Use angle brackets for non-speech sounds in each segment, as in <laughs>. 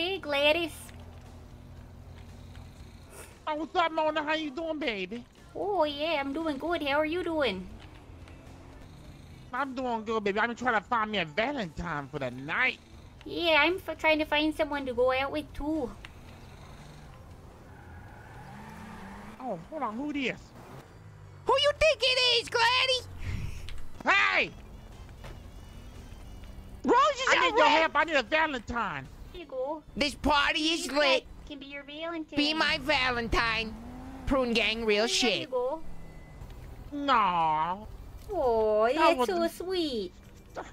hey, Gladys. Oh, what's up, Mona? How you doing, baby? Oh, yeah, I'm doing good. How are you doing? I'm doing good, baby. I'm trying to find me a Valentine for the night. Yeah, I'm f- trying to find someone to go out with, too. Oh, hold on. Who this? Who you think it is, Gladys? <laughs> Hey! Roses I are need your red. help. I need a Valentine. Here. This party is You lit. Can be your Valentine. Be my Valentine. Prune gang, real Here shit. go. No. Oh, that's was- so sweet. That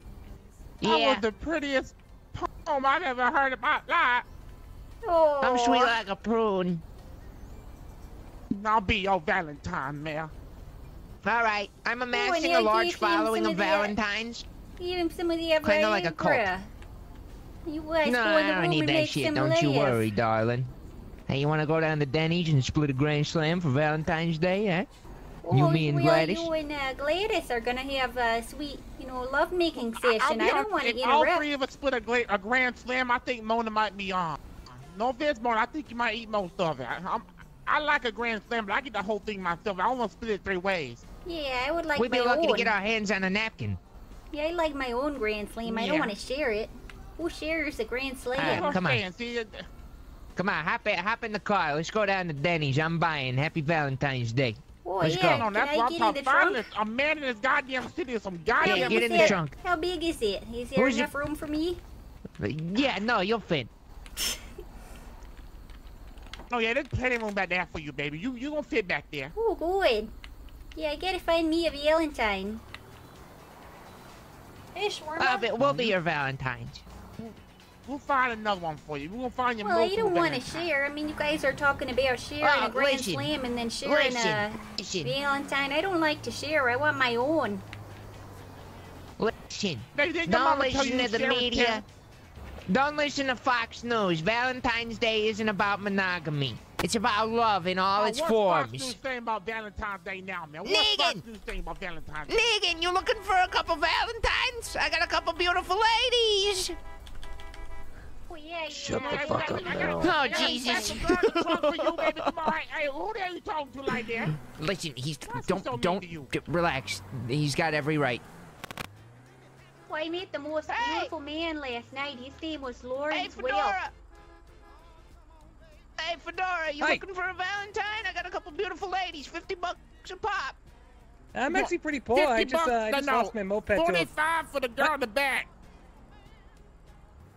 Yeah, was the prettiest poem I've ever heard about that. Oh. I'm sweet like a prune. I'll be your Valentine, man. All right, I'm amassing yeah, a large following of of. Valentines. Give him some of the Kinda like a cult. Viagra. You guys No, go in I the don't need and that shit. Don't you worry, darling. Hey, you want to go down to Denny's and split a grand slam for Valentine's Day, eh? You, Oh, me, and well, Gladys? You and uh, Gladys are gonna have a sweet, you know, lovemaking session. I'll I, don't want to if all three of us split a, a grand slam, I think Mona might be on. No offense, Mona. I think you might eat most of it. I, I'm, I like a grand slam, but I get the whole thing myself. I don't want to split it three ways. Yeah, I would like We'd my be lucky own. to get our hands on a napkin. Yeah, I like my own grand slam. I don't want to share it. Who shares a grand slam? Alright, That's come on. I'm saying. See, it- Come on, hop, in, hop in the car. Let's go down to Denny's. I'm buying. Happy Valentine's Day. oh let's yeah, go. no, can that's I what I'm get in the about. trunk? A man in this goddamn city is some How goddamn. Yeah, big get is in the it? trunk. How big is it? Is there Where's your- enough room for me? Yeah, no, you'll fit. <laughs> Oh yeah, there's plenty of room back there for you, baby. You you gonna fit back there. Oh, good. Yeah, I gotta find me a Valentine. Hey, shawarma. Uh, but we'll be your Valentines. We'll find another one for you. We're gonna find you Well, you don't want to share. I mean, you guys are talking about sharing Oh, a grand listen. slam and then sharing Listen, a listen, Valentine. I don't like to share. I want my own. listen. They, they, Don't listen to the media. them. Don't listen to Fox News. Valentine's Day isn't about monogamy. It's about love in all Oh, its what's Fox News forms. saying about Valentine's Day now, man? What's Negan! Fox News saying about Valentine's Day? Negan, you looking for a couple Valentines? I got a couple beautiful ladies. Oh, yeah, Shut yeah. the I fuck up now. Oh, I Jesus. special girl in the trunk for you, baby. <laughs> Hey, hey, who the hell you talking to like that? Listen, he's Why don't. So don't. D relax. He's got every right. Well, I met the most Hey! beautiful man last night. His name was Hey, Lawrence Will. Fedora. Hey, Fedora, you Hi. looking for a Valentine? I got a couple beautiful ladies, fifty bucks a pop. I'm What, actually pretty poor. I 50 just, uh, I just No, no. lost my moped to a... 45 for the girl in the back.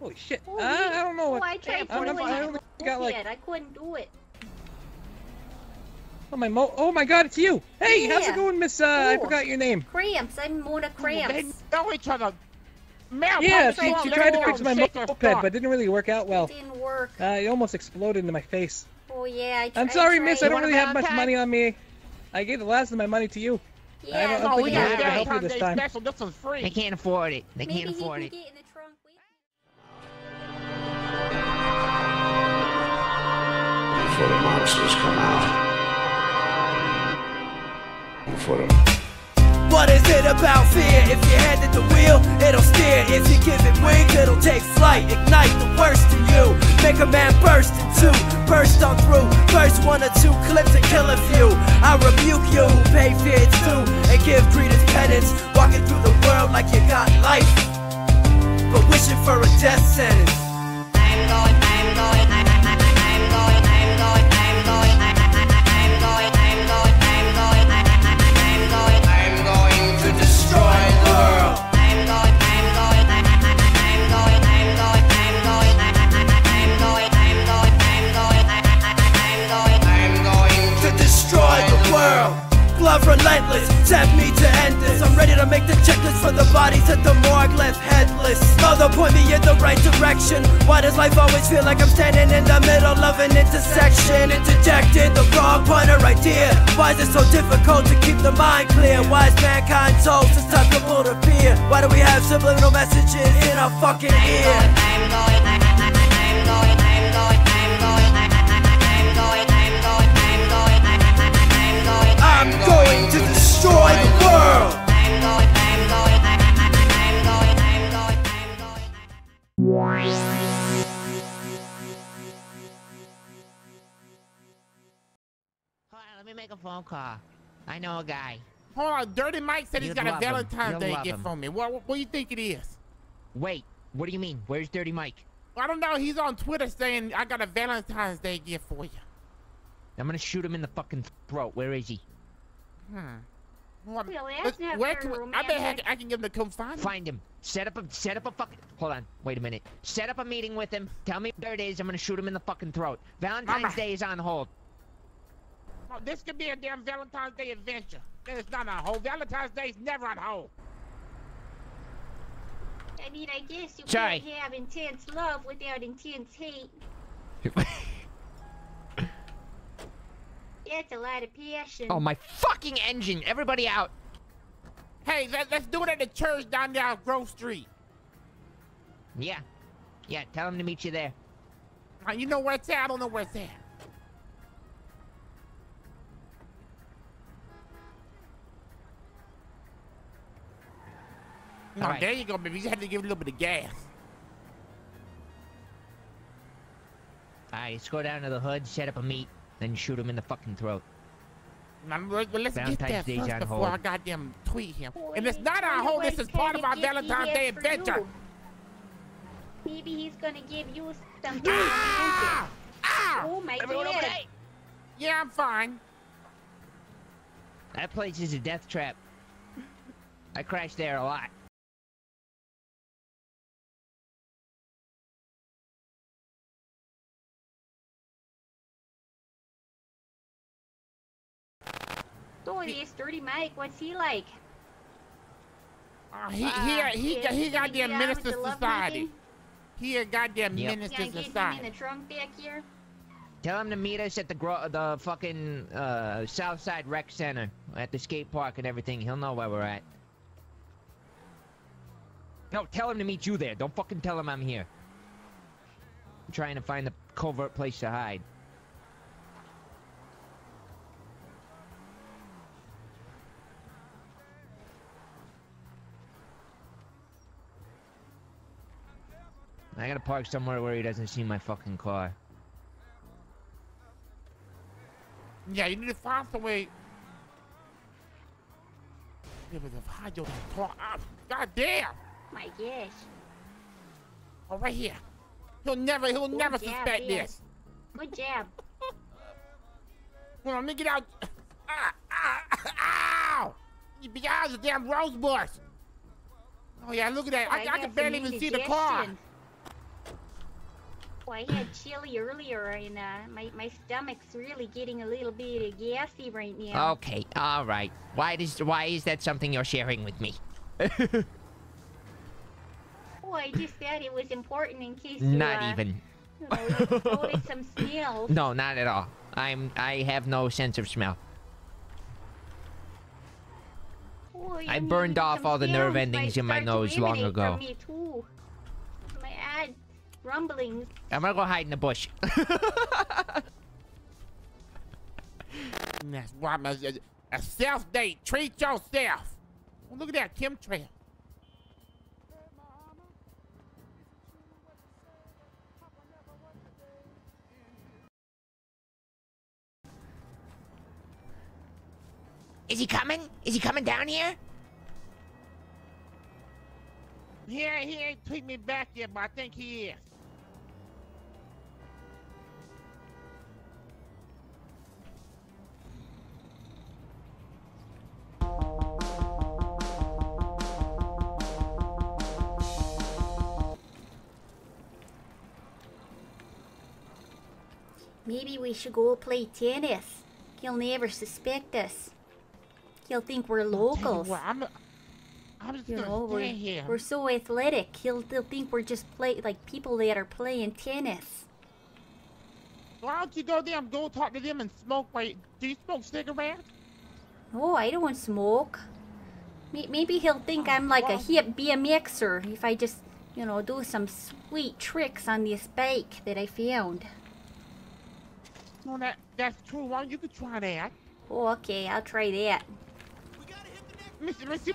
Holy shit. Oh, Uh. I don't know Oh, what... I tried I'm doing not- I it. only got, like- I couldn't do it. Oh, my mo... Oh, my God, it's you. Hey, how's it going, Miss... Uh, I forgot your name. Kramps. I'm Mona They Kramps. know each other. Mel, Yeah, she, she tried to her fix my shake her moped, thumb. but didn't really work out well. Didn't work. Uh, it almost exploded into my face. Oh yeah, I I'm sorry, tried. miss. I don't really have much Valentine? money on me. I gave the last of my money to you. Yeah, I don't- No, think we I got was to help you this time. special. This was free. They can't afford it. They Maybe can't afford can it. Before the monsters come out. Before the What is it about fear? If you handed the wheel, it'll steer. If you give it wings, it'll take flight. Ignite the worst in you. Make a man burst in two. Burst on through. Burst one or two clips and kill a few. I rebuke you who pay fear its due and give greetings penance. Walking through the world like you got life, but wishing for a death sentence. I'm going, I'm going, relentless, send me to end this. I'm ready to make the checklist for the bodies at the morgue left headless. Mother, point me in the right direction. Why does life always feel like I'm standing in the middle of an intersection? Interjected the wrong point or idea. Why is it so difficult to keep the mind clear? Why is mankind so susceptible to fear? Why do we have subliminal messages in our fucking ear? destroy the world. I'm I'm I'm I'm I'm Hold on, let me make a phone call. I know a guy. Hold on, Dirty Mike said he's got a Valentine's Day gift for me. What, what do you think it is? Wait, what do you mean? Where's Dirty Mike? I don't know. He's on Twitter saying I got a Valentine's Day gift for you. I'm gonna shoot him in the fucking throat. Where is he? Hmm. Well, Well, that's let's- where can we- I bet I romantic. can, I can get him to come find me. Find him. Set up a set up a fucking. Hold on. Wait a minute. Set up a meeting with him. Tell me where it is. I'm gonna shoot him in the fucking throat. Valentine's Mama. Day is on hold. Oh, this could be a damn Valentine's Day adventure. It's not on hold. Valentine's Day's never on hold. I mean, I guess you Sorry. can't have intense love without intense hate. <laughs> That's a lot of passion. oh my fucking engine! Everybody out. Hey, let, let's do it at the church down there on Grove Street. Yeah. Yeah. Tell him to meet you there. Uh, you know where it's at? I don't know where it's at. No, All right. there you go, baby. You just had to give it a little bit of gas. All right. Let's go down to the hood. Set up a meet. Then shoot him in the fucking throat. Now, let- let's get Valentine's that Day's first before hold. I goddamn tweet him. Boy, And it's not our wonder hold. This is part of our Valentine's Day adventure. you. Maybe he's gonna give you some. Ah! Ah! Oh my Everyone god. okay? Yeah, I'm fine. That place is a death trap. I crash there a lot. So this dirty Mike, what's he like? Uh, he, Uh, he, he, he, he goddamn down minister the society. making? He a goddamn Yep. minister Can I get him in society. the trunk back here? Tell him to meet us at the gro- the fucking uh, Southside Rec Center at the skate park and everything. He'll know where we're at. No, tell him to meet you there. Don't fucking tell him I'm here. I'm trying to find a covert place to hide. I gotta park somewhere where he doesn't see my fucking car. Yeah, you need to find some way. Give it a hide your car. Ah, God damn! My gosh. Oh, right here. He'll never, he'll Good never job, suspect yeah. this. Good job. Hold on, let me get out. Ah, ah, ow! You be out of the damn rose bush. Oh yeah, look at that. I, I, got can barely even see the car. I had chili earlier, and uh, my my stomach's really getting a little bit gassy right now. Okay, all right. Why does why is that something you're sharing with me? <laughs> Oh, I just thought it was important in case you, Not uh, even. You know, you some smells. <laughs> No, not at all. I'm I have no sense of smell. Oh, I burned off all the nerve endings in my nose long ago. Rumblings. I'm gonna go hide in the bush. <laughs> That's why I'm a, a self date. Treat yourself. Well, look at that Kim chemtrail. Is he coming? Is he coming down here? He ain't, he ain't tweet me back yet, but I think he is. Maybe we should go play tennis. He'll never suspect us. He'll think we're locals. what, I'm, I'm just You gonna know, we're, here. we're so athletic. He'll, he'll think we're just play like people that are playing tennis. Why don't you go there and go talk to them and smoke? Wait, do you smoke cigarettes? Oh, I don't want smoke. Maybe he'll think I'm like a well- hip BMXer if I just, you know, do some sweet tricks on this bike that I found. No, that that's true. Why don't you could try that? Oh, okay, I'll try that. Mr. Mr.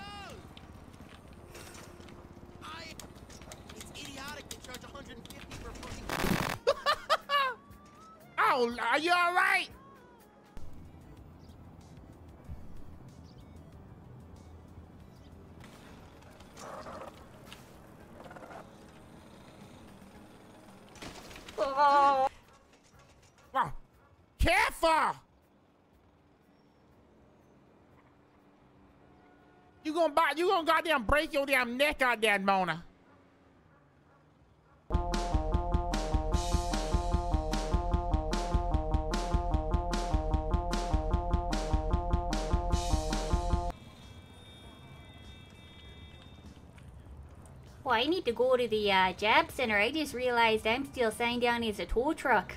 It's idiotic to charge 150 for fucking. <laughs> Oh, are you all Oh. Oh, careful! You gonna buy, you gonna goddamn break your damn neck out there, Mona. Well, I need to go to the uh, jab center. I just realized I'm still signed down as a tow truck.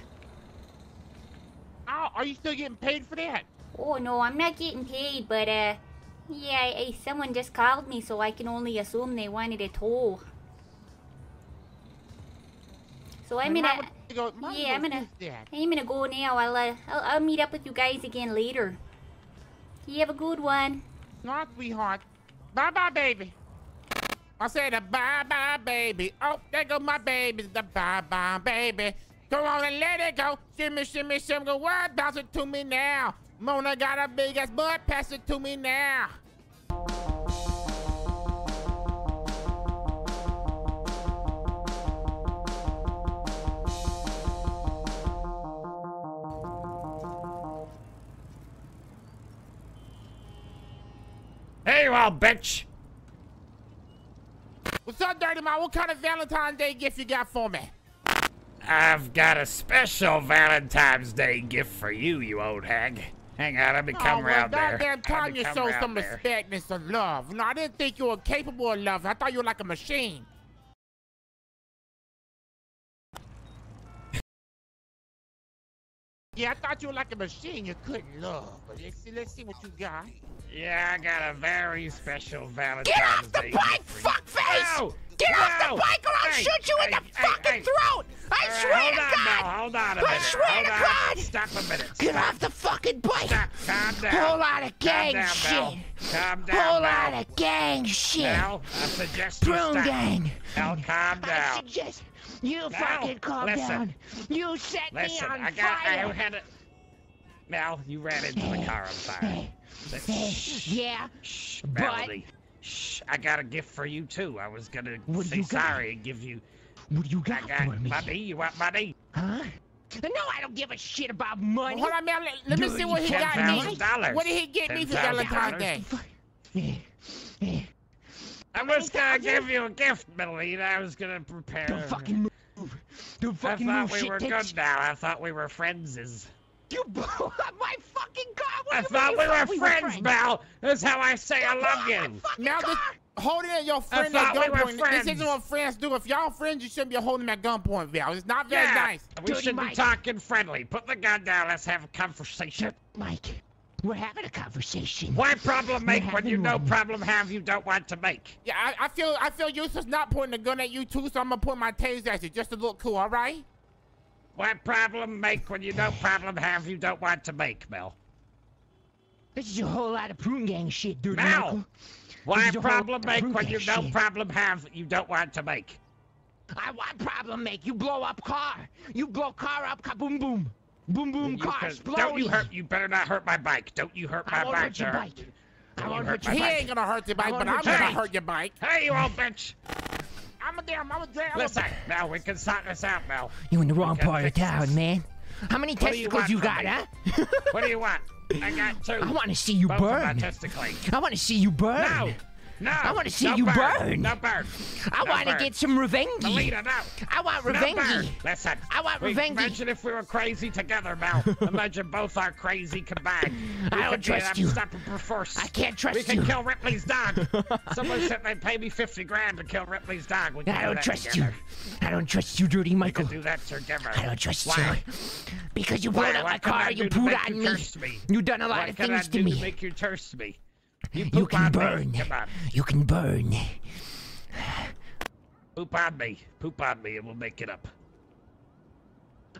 Oh, are you still getting paid for that? Oh no, I'm not getting paid, but uh, yeah, I, someone just called me, so I can only assume they wanted a tow. So I'm gonna, go- yeah, I'm gonna. I'm gonna go now. I'll, uh, I'll, I'll meet up with you guys again later. You have a good one. No, sweetheart. Bye bye, baby. I said a bye bye, baby. Oh, there go my baby. The bye bye, baby. Go on and let it go. Shimmy, shimmy, shimmy. Go what? Bounce it to me now. Mona got a big ass butt. Pass it to me now. Hey, you all bitch! What's up, Dirty Mom? What kind of Valentine's Day gift you got for me? I've got a special Valentine's Day gift for you, you old hag. Hang on, let me come oh, well, round there. goddamn time you show some there. respect and some love. No, I didn't think you were capable of love. I thought you were like a machine. Yeah, I thought you were like a machine. You couldn't love. But let's see, let's see what you got. Yeah, I got a very special Valentine's Get off the Day bike, gift for you. fuckface! No! Get off the bike or I'll Hey, shoot you in the hey, fucking hey. throat! I All right, swear hold to on, God! Mel, hold on a I minute. swear hold to on. God! Stop a minute. Get off the fucking bike! Stop. Calm down. Whole lot of gang Calm down, shit! Mel. Calm down, Whole Mel. lot of gang shit! Mel, I suggest you Broom stop. gang! Mel, calm I down. suggest you Mel, fucking calm listen. down! You set Listen, me on I got. fire! I had it. Mel, you ran into the car. I'm sorry. Yeah, shh, but- Melody. Shh, I got a gift for you too. I was gonna What do say you got? sorry and give you. what do you I got, got for me? money. You want money? Huh? No, I don't give a shit about money! Hold on, man. Let, let me see what he got me. What did he get me for $10,000. Valentine's Day? I was gonna give you a gift, Melody. I was gonna prepare. Don't fucking move! Don't I thought move! we shit were tits. good now. I thought we were friends. You blew <laughs> up my fucking car! What I do you thought mean we were friends, friends? Mel. That's how I say I love you. my fucking Now, this, car! holding at your friend thought at we gunpoint. This isn't what friends do. If y'all friends, you shouldn't be holding him at gunpoint, Val. It's not very Yeah, nice. we Dirty should be Mike. talking friendly. Put the gun down. Let's have a conversation. Mike, we're having a conversation. Why problem make when you no problem have you don't want to make? Yeah, I, I feel I feel useless not pointing a gun at you too, so I'm gonna point my taser at you just to look cool. All right? What problem make when you no problem have you don't want to make, Mel? This is a whole lot of prune gang shit, dude. Mel! Why is a whole problem make when you no shit. problem have you don't want to make? I want problem make. You blow up car. You blow car up, kaboom boom. Boom boom You car can- don't you hurt? You better not hurt my bike. Don't you hurt my I won't bike, hurt your bike. I won't hurt hurt your He bike. ain't gonna hurt your bike, but I'm gonna your hurt your bike. Hey, you old bitch! I'm a damn. I'm a damn. I'm a- Listen, now we can sort this out, Mel. You in the wrong part of town, this. man. How many What do you testicles you got, me? huh? What do you want? I got <laughs> two. I want to see you Both of my burn. testicles. I want to see you burn. No! No! I wanna see no you burn. burn. No burn. I No want to get some revenge. No! I want No revenge. Listen. I want revenge. Imagine if we were crazy together, Mel. <laughs> imagine both our crazy combined. I We don't trust you. unstoppable force. I can't trust We can you. kill Ripley's dog. <laughs> Someone said they'd pay me 50 grand to kill Ripley's dog. We can I do don't that trust together. you. I don't trust you, dirty We Michael. can do that together. I don't trust Why? you. Because you Why? blew up What my car, do you to pooed on me. me? You done a lot of I things to do me. to make you curse me? You, You can on burn. Me. Come on. You can burn. Poop on me. Poop on me and we'll make it up.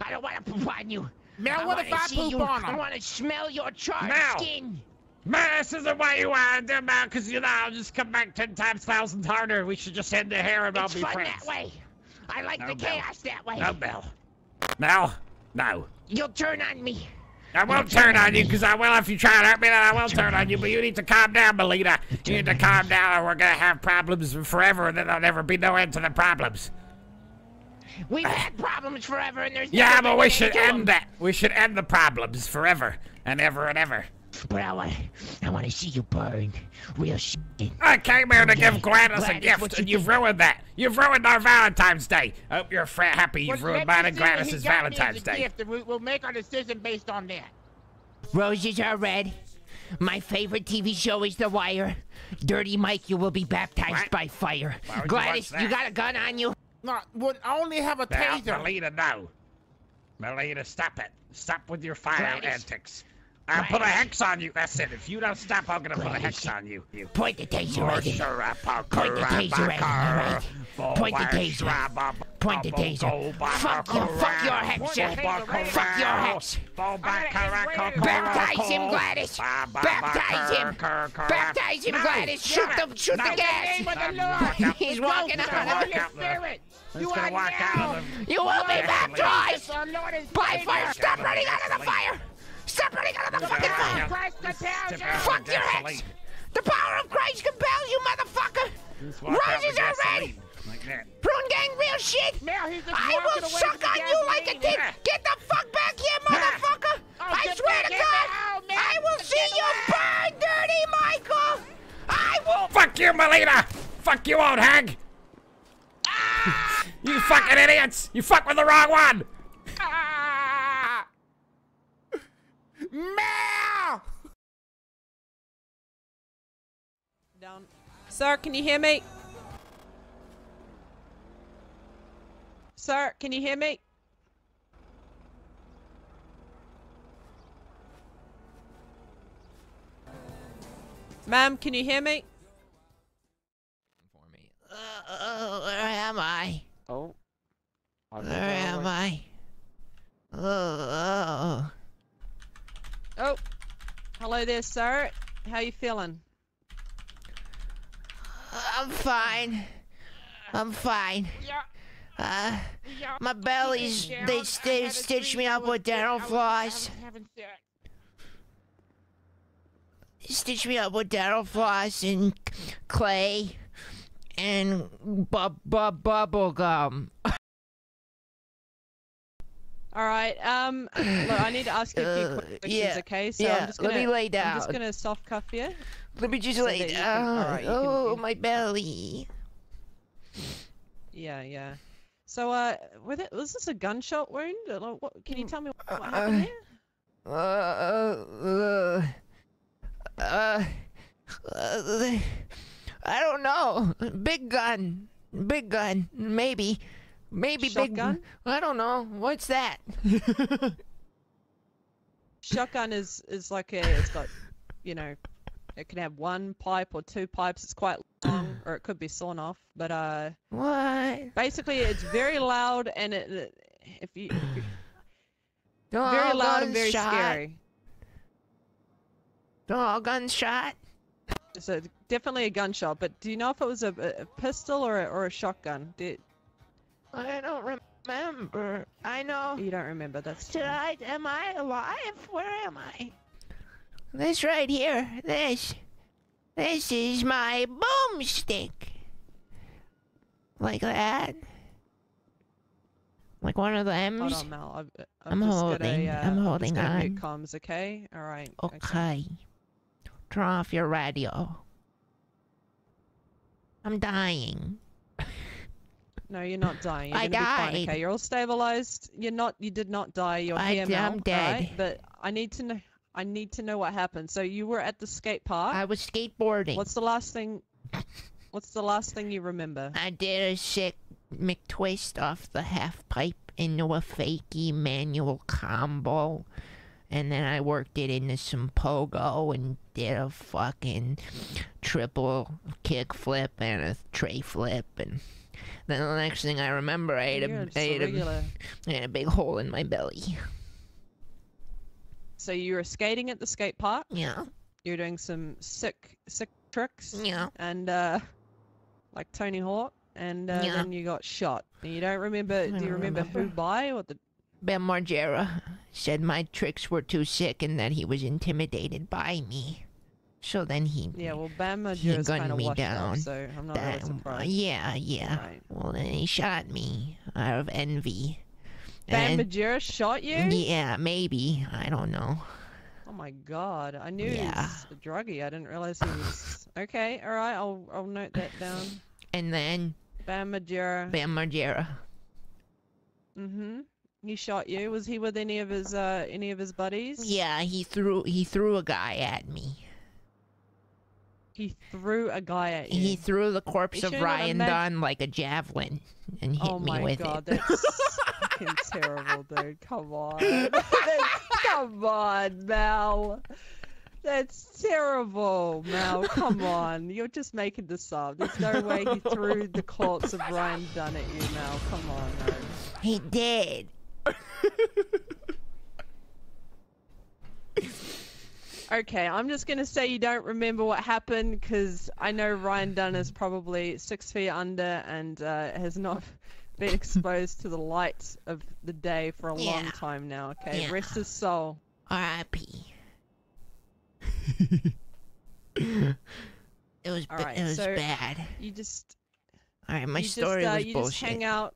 I don't want to poop on you. Man, I what if wanna I poop you. on I want to smell your charred Now. skin. Man, this isn't what you want to do, man, because, you know, I'll just come back ten times thousand harder. We should just end the here and I'll It's be fun friends. that way. I like No, the Mel. chaos that way. No, Mel. Mel? No. You'll turn on me. I won't turn on you, because I will if you try to hurt me, then I will turn on you, but you need to calm down, Melita. You need to calm down or we're gonna have problems forever and then there'll never be no end to the problems. We've had problems forever, and there's Yeah, but we should end that. We should end the problems forever and ever and ever. But I want, I want to see you burn, real shit. I came here to give Okay, Gladys a gift, you and you've ruined that. You've ruined our Valentine's Day. I hope you're fra- happy you've Well, ruined mine me and see Gladys's got me as Valentine's Day. gift, and we- We'll make our decision based on that. Roses are red. My favorite TV show is The Wire. Dirty Mike, you will be baptized What? by fire. Why would you Gladys, you got a gun on you? No, would only have a Now, taser. Melina, no. Melina, stop it. Stop with your fire Gladys. antics. I'll put a hex on you. That's it. If you don't stop, I'm gonna put a hex on you. You. Point the taser at him. Point the taser at him? Point the taser. Point the taser. Fuck you, fuck your hex. Fuck your hex. Baptize him, Gladys. Baptize him. Baptize him, Gladys. Shoot the, shoot the gas. He's walking out. You gonna are walk now. You will be baptized Our Lord and by fire. Stop running out of the fire. Stop running out of the fucking fire. Christ compels you. Fuck your hex. The power of Christ compels you, motherfucker. Roses are red. Like that. Prune gang, real shit. Now he's I will suck on you like a dick. Get the fuck back here, motherfucker. I swear to God, now. I will see you away. burn, dirty Michael. I will. Fuck you, Melina! Fuck you, old hag! you fucking idiots! You fuck with the wrong one! Ah! Mel! Down. Sir, can you hear me? Sir, can you hear me? Ma'am, can you hear me? For me. Uh, where am I? Oh. Where am I? Oh, oh. Oh, hello there, sir. How you feeling? I'm fine. I'm fine. Yeah. Uh, Yeah. my belly's. They I sti- had a stitched me up with dental floss. sex. Stitched me up with dental floss and clay and bu- bu- bubble gum. <laughs> All right. Um, look, I need to ask you a few <sighs> Uh, quick questions, yeah, okay? So yeah, I'm just gonna me lay I'm just gonna soft cuff you. Let me just So lay you can- down. alright, you can- oh, my belly. Yeah, yeah. So, uh, was, it, was this a gunshot wound? Like, What, can you tell me what, what Uh, happened here? Uh, uh, uh, uh, I don't know. Big gun. Big gun. Maybe. Maybe big Shotgun? I don't know. What's that? Shotgun is is like a. It's got, you know, it can have one pipe or two pipes. It's quite long, <clears throat> or it could be sawn off. But uh, what? basically, it's very loud and it. if you, if you <sniffs> very loud and very gunshot. scary. All gunshot. So definitely a gunshot. But do you know if it was a, a pistol or a, or a shotgun? Did, I don't remember. I know. you don't remember? That's Did. I? Am I alive? Where am I? This right here. This. This is my boomstick. Like that. Like one of them. Hold on, Mel. I've, I've I'm just got holding- A, uh, I'm I've holding just got a on. comms, okay? All right. Okay. Turn off your radio. I'm dying. <laughs> No, you're not dying. You're I gonna be fine, okay? You're all stabilized. You're not. You did not die. You're I here, Mel. I'm dead. alright? But I need to know. I need to know what happened. So you were at the skate park. I was skateboarding. What's the last thing? What's the last thing you remember? I did a sick McTwist off the half pipe into a fakey manual combo. And then I worked it into some pogo and did a fucking triple kick flip and a tray flip. And then the next thing I remember, I ate, a, just ate, a, regular. Ate a big hole in my belly. So you were skating at the skate park. Yeah, You're doing some sick, sick tricks. yeah. And uh, like Tony Hawk. And uh, Yeah. then you got shot. And you don't remember? do don't you remember, who remember. by or the? Bam Margera said my tricks were too sick and that he was intimidated by me. So then he Yeah, well, Bam he Margera's kind gunned of me down. up, so I'm not really That- surprised. yeah, yeah. Right. Well, then he shot me out of envy. Bam Margera shot you? Yeah, maybe. I don't know. Oh my god, I knew he was a druggie. I didn't realize he was. <sighs> Okay, all right, I'll I'll note that down. And then Bam Margera. Bam Margera. Mm-hmm. He shot you. Was he with any of his uh any of his buddies? Yeah, he threw he threw a guy at me. He threw a guy at you. He threw the corpse of Ryan imag- Dunn like a javelin and hit oh me my with god, it. that's <laughs> fucking terrible, dude. Come on. <laughs> Come on, Mel. That's terrible, Mel. Come on. You're just making this up. There's no way he threw the corpse of Ryan Dunn at you, Mel. Come on, no. He did. <laughs> Okay, I'm just gonna say you don't remember what happened because I know Ryan Dunn is probably six feet under and uh, has not <laughs> been exposed to the light of the day for a long time now. Okay, Yeah. rest his soul. R.I.P. <laughs> it was All ba- right, it was so bad. You just All right, my you story just, uh, was you bullshit. just hang out.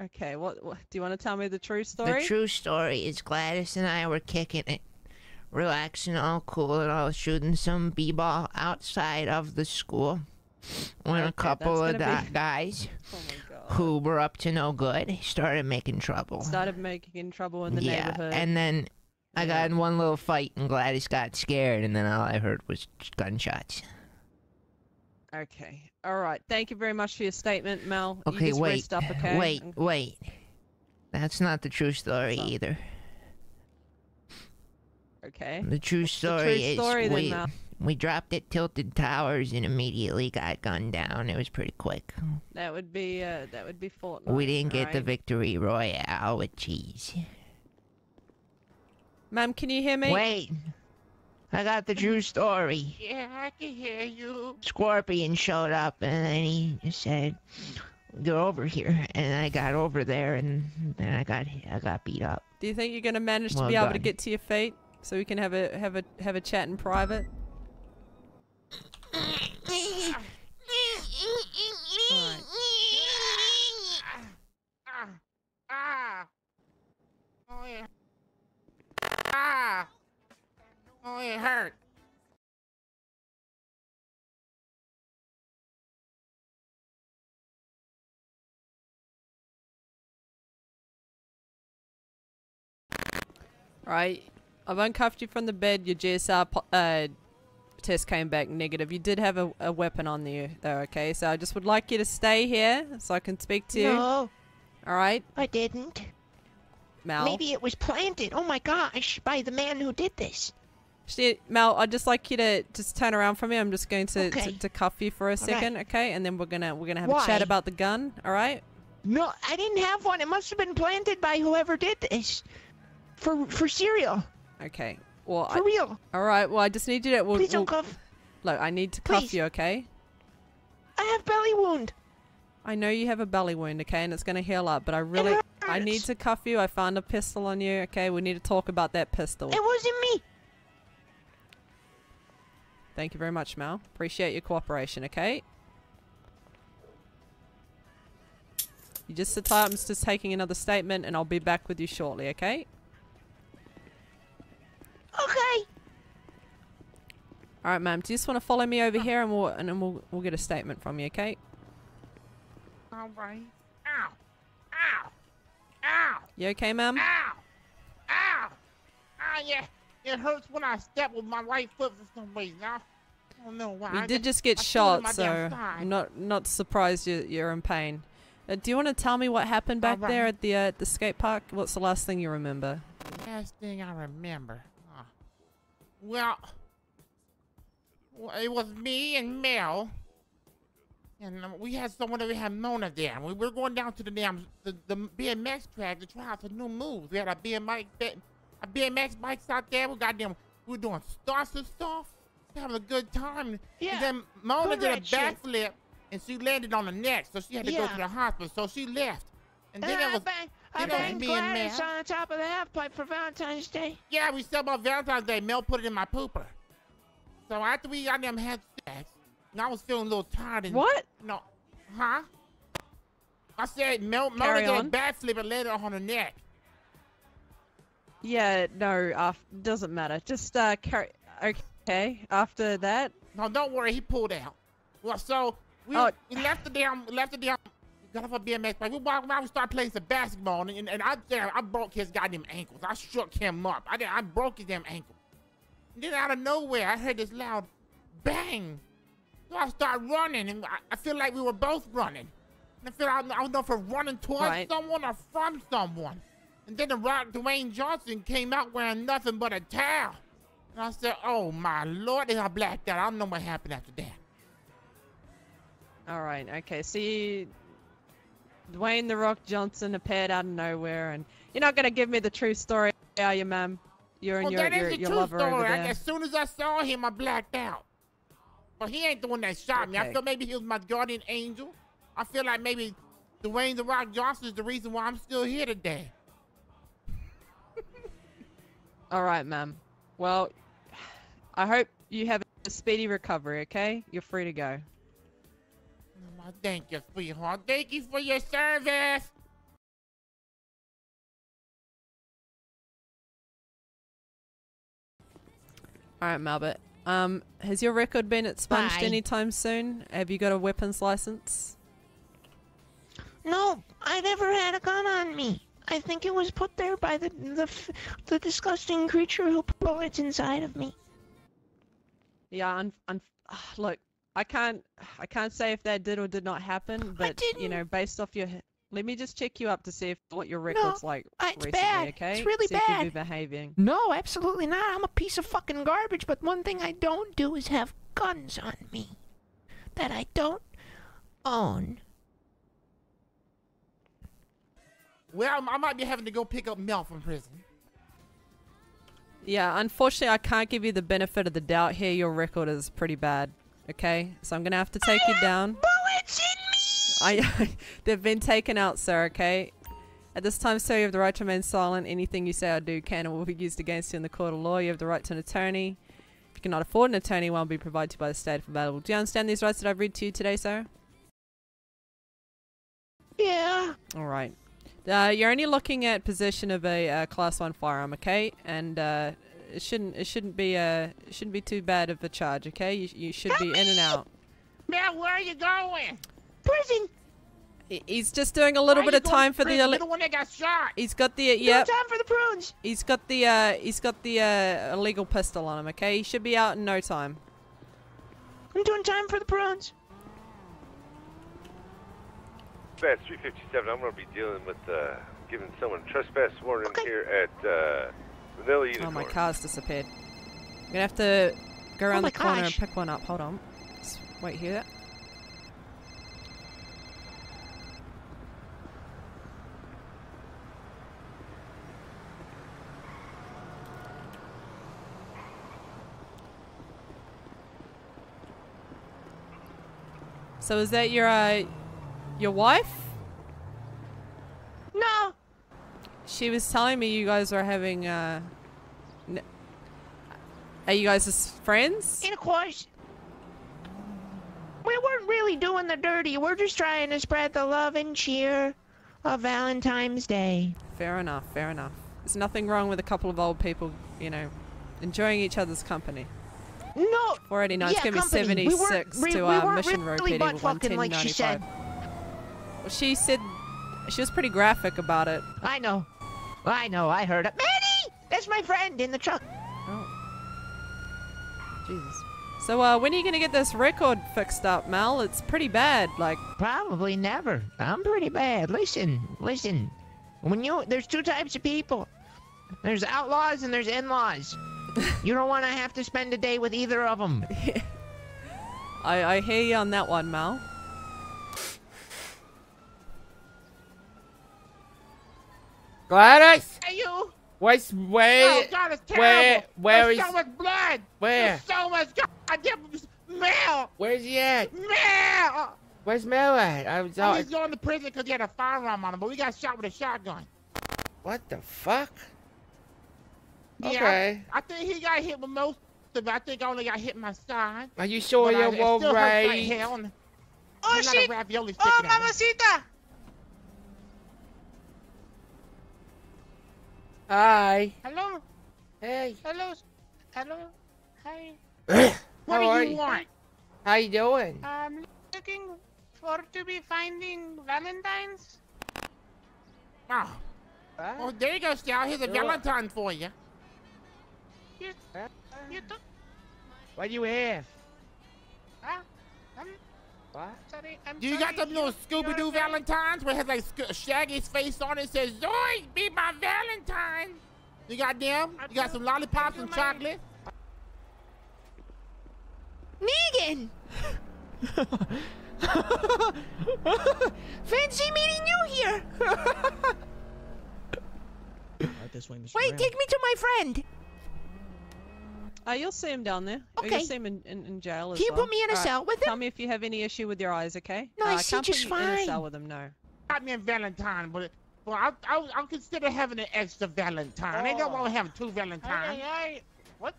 Okay, what, what do you want to tell me the true story? The true story is Gladys and I were kicking it, relaxing, all cool, and I was shooting some b-ball outside of the school when Okay, a couple of gonna be- guys <laughs> Oh who were up to no good started making trouble. Started making trouble in the yeah, neighborhood. and then I got in one little fight, and Gladys got scared, and then all I heard was gunshots. Okay. All right. Thank you very much for your statement, Mel. Okay, wait, up, okay? wait, wait. That's not the true story either. Okay. The true the story true is story then, we Mal? we dropped at Tilted Towers and immediately got gunned down. It was pretty quick. That would be uh, that would be Fortnite. we didn't get the victory royale with cheese. Ma'am, can you hear me? Wait, I got the true story. Yeah, I can hear you. Scorpion showed up and then he said, "Go over here," and I got over there and then I got I got beat up. Do you think you're gonna manage to Well be able to get to your feet so we can have a have a have a chat in private? Ah. Oh, it hurt. Right. I've uncuffed you from the bed. Your GSR uh, test came back negative. You did have a, a weapon on you, though. Okay, so I just would like you to stay here so I can speak to you. No, All right, I didn't. Mal. Maybe it was planted. Oh my gosh, by the man who did this. Mal, I'd just like you to just turn around for me. I'm just going to, Okay. to, to cuff you for a right. second, okay? And then we're gonna we're gonna have a chat about the gun. All right? No, I didn't have one. It must have been planted by whoever did this. For for cereal. Okay. Well, For I, real. all right. Well, I just need you to. We'll, Please don't we'll- cuff. Look, I need to cuff Please. you, okay? I have belly wound. I know you have a belly wound, okay, and it's gonna heal up. But I really, I need to cuff you. I found a pistol on you, okay? We need to talk about that pistol. It wasn't me. Thank you very much, Mal. Appreciate your cooperation, okay? You just sit tight. I'm just taking another statement, and I'll be back with you shortly, okay? Okay. All right, ma'am. Do you just want to follow me over here, and we'll and then we'll we'll get a statement from you, okay? All right. Ow. Ow. Ow. You okay, ma'am? Ow. Ow. Ah, yeah. It hurts when I step with my right foot for some reason. I don't know why. We I did get- just get I feel it in shot, so. I'm not not surprised you you're in pain. Uh, do you want to tell me what happened back there at the uh, at the skate park? What's the last thing you remember? Last thing I remember. Uh, well, well, it was me and Mel. And um, we had someone that we had Mona there. We were going down to the damn the, the BMX track to try out some new moves. We had a BMX a BMX bikes out there. We got them. We were doing stunts and stuff. Having a good time. Yeah, And then Mona did a backflip and she landed on the neck, so she had to go to the hospital. So she left. And then And it was I then it was banged me and Gladys on the top of the half pipe for Valentine's Day. Yeah, we celebrate Valentine's Day. Mel put it in my pooper. So after we got them had sex, and I was feeling a little tired. And, What? No, huh? I said Mel Mel did a backflip and landed on her neck. Yeah, no, uh, doesn't matter. Just uh, carry. Okay. After that, No, don't worry, he pulled out. Well, so we, Oh. we left the damn left the damn got off a BMX bike. We walked around, we started playing some basketball, and, and I damn, I broke his goddamn ankles. I shook him up. I I broke his damn ankle. And then out of nowhere, I heard this loud bang. So I started running, and I, I feel like we were both running. And I feel I, I don't know if we're running towards Right. someone or from someone. And then the Rock Dwayne Johnson came out wearing nothing but a towel. And I said, "Oh my lord!" And I blacked out. I don't know what happened after that. all right. Okay. You, Dwayne the Rock Johnson appeared out of nowhere, and you're not gonna give me the true story, are you, ma'am? You and Well, your that is your, the your true lover story. over I- there. As soon as I saw him, I blacked out. But he ain't the one that shot me. I Okay. feel maybe he was my guardian angel. I feel like maybe Dwayne the Rock Johnson is the reason why I'm still here today. <laughs> All right, ma'am. Well, <sighs> I hope you have a speedy recovery. Okay, you're free to go. Oh, thank you, sweetheart. Thank you for your service. All right, Malbert. Um, has your record been expunged Bye. anytime soon? Have you got a weapons license? No, I never had a gun on me. I think it was put there by the the the disgusting creature who put bullets inside of me. Yeah, un- un- ah, look, I can't, I can't say if that did or did not happen, but you know, based off your, let me just check you up to see if what your record's like uh, it's recently, bad. okay? It's really see if you've bad. been behaving. No, absolutely not. I'm a piece of fucking garbage. But one thing I don't do is have guns on me. That I don't own. Well, I might be having to go pick up Mel from prison. Yeah, unfortunately, I can't give you the benefit of the doubt here. Your record is pretty bad. Okay, so I'm gonna have to take you down. Bullets in me. I, <laughs> they've been taken out, sir. Okay. At this time, sir, you have the right to remain silent. Anything you say or do can and will be used against you in the court of law. You have the right to an attorney. If you cannot afford an attorney, one will be provided to you by the state if available. Do you understand these rights that I've read to you today, sir? Yeah. All right. Uh, you're only looking at possession of a uh, class one firearm, okay? And uh, it shouldn't it shouldn't be uh it shouldn't be too bad of a charge, okay? You, you should be in and out. Mel, where are you going? Prison. He's just doing a little Why bit of time for the. prison? the one that got shot. He's got the uh, No time for the prunes. He's got the uh he's got the uh illegal pistol on him, okay? He should be out in no time. I'm doing time for the prunes. Dispatch 357, I'm going to be dealing with uh, giving someone trespass warning here at uh, Vanilla Unicorn. Oh my car's disappeared. I'm gonna have to go around my the corner gosh. and pick one up. Hold on. Just wait here. So is that your uh, your wife? No. She was telling me you guys were having uh n- Are you guys just friends? And of course, we weren't really doing the dirty. We're just trying to spread the love and cheer of Valentine's Day. Fair enough, fair enough. There's nothing wrong with a couple of old people, you know, enjoying each other's company. No. 489 it's gonna be company. We weren't 76 to we uh, Mission Road really PD butt fucking like she said. Well, she said she was pretty graphic about it. I know. I know. I heard it. Mani! That's my friend in the truck. Oh. Jesus. So uh, when are you gonna get this record fixed up, Mel? It's pretty bad. Like Probably never. I'm pretty bad. Listen, listen. When you there's two types of people. There's outlaws and there's in-laws. <laughs> you don't want to have to spend a day with either of them. <laughs> I, I hear you on that one, Mel. Gladys? Hey, you. Where's where? Oh, God, it's terrible. Where? Where There's is? so much blood. Where? There's so much goddamn Mel. Where's he at? Mel. Where's Mel at? I was Oh, out. he's going to prison because he had a firearm on him, but we got shot with a shotgun. What the fuck? Yeah, Okay. I, I think he got hit with most of it. I think I only got hit in my side. Are you sure you're it all still hurts like right? hell, and Oh there's a lot of shit! ravioli Oh, sticking out. mamacita! Hi. Hello? Hey. Hello? Hello? Hi. <clears throat> How What do are you you? want? How you doing? I'm looking for to be finding Valentine's. Oh. Well, there you go, Sal. Here's a Sure. Valentine for you. You, you took, What do you have? huh? I'm What? sorry, you sorry. got them little Scooby Doo Valentines where it has like Sc- Shaggy's face on it? Says Zoe, be my Valentine. You got them? You got some lollipops and chocolate? Megan! <laughs> Fancy meeting you here! this way, Wait, Brown. take me to my friend! Uh, you'll see him down there. Okay. You'll see him in, in, in jail as Can you well. put me in a Alright, cell with him? Tell me if you have any issue with your eyes, okay? No, uh, I I see can't just put you in a cell with him, no. Got me a Valentine, but well, I'll, I'll, I'll consider having an extra Valentine. Ain't no Oh. wrong with having two Valentines. Ay, ay, ay. What?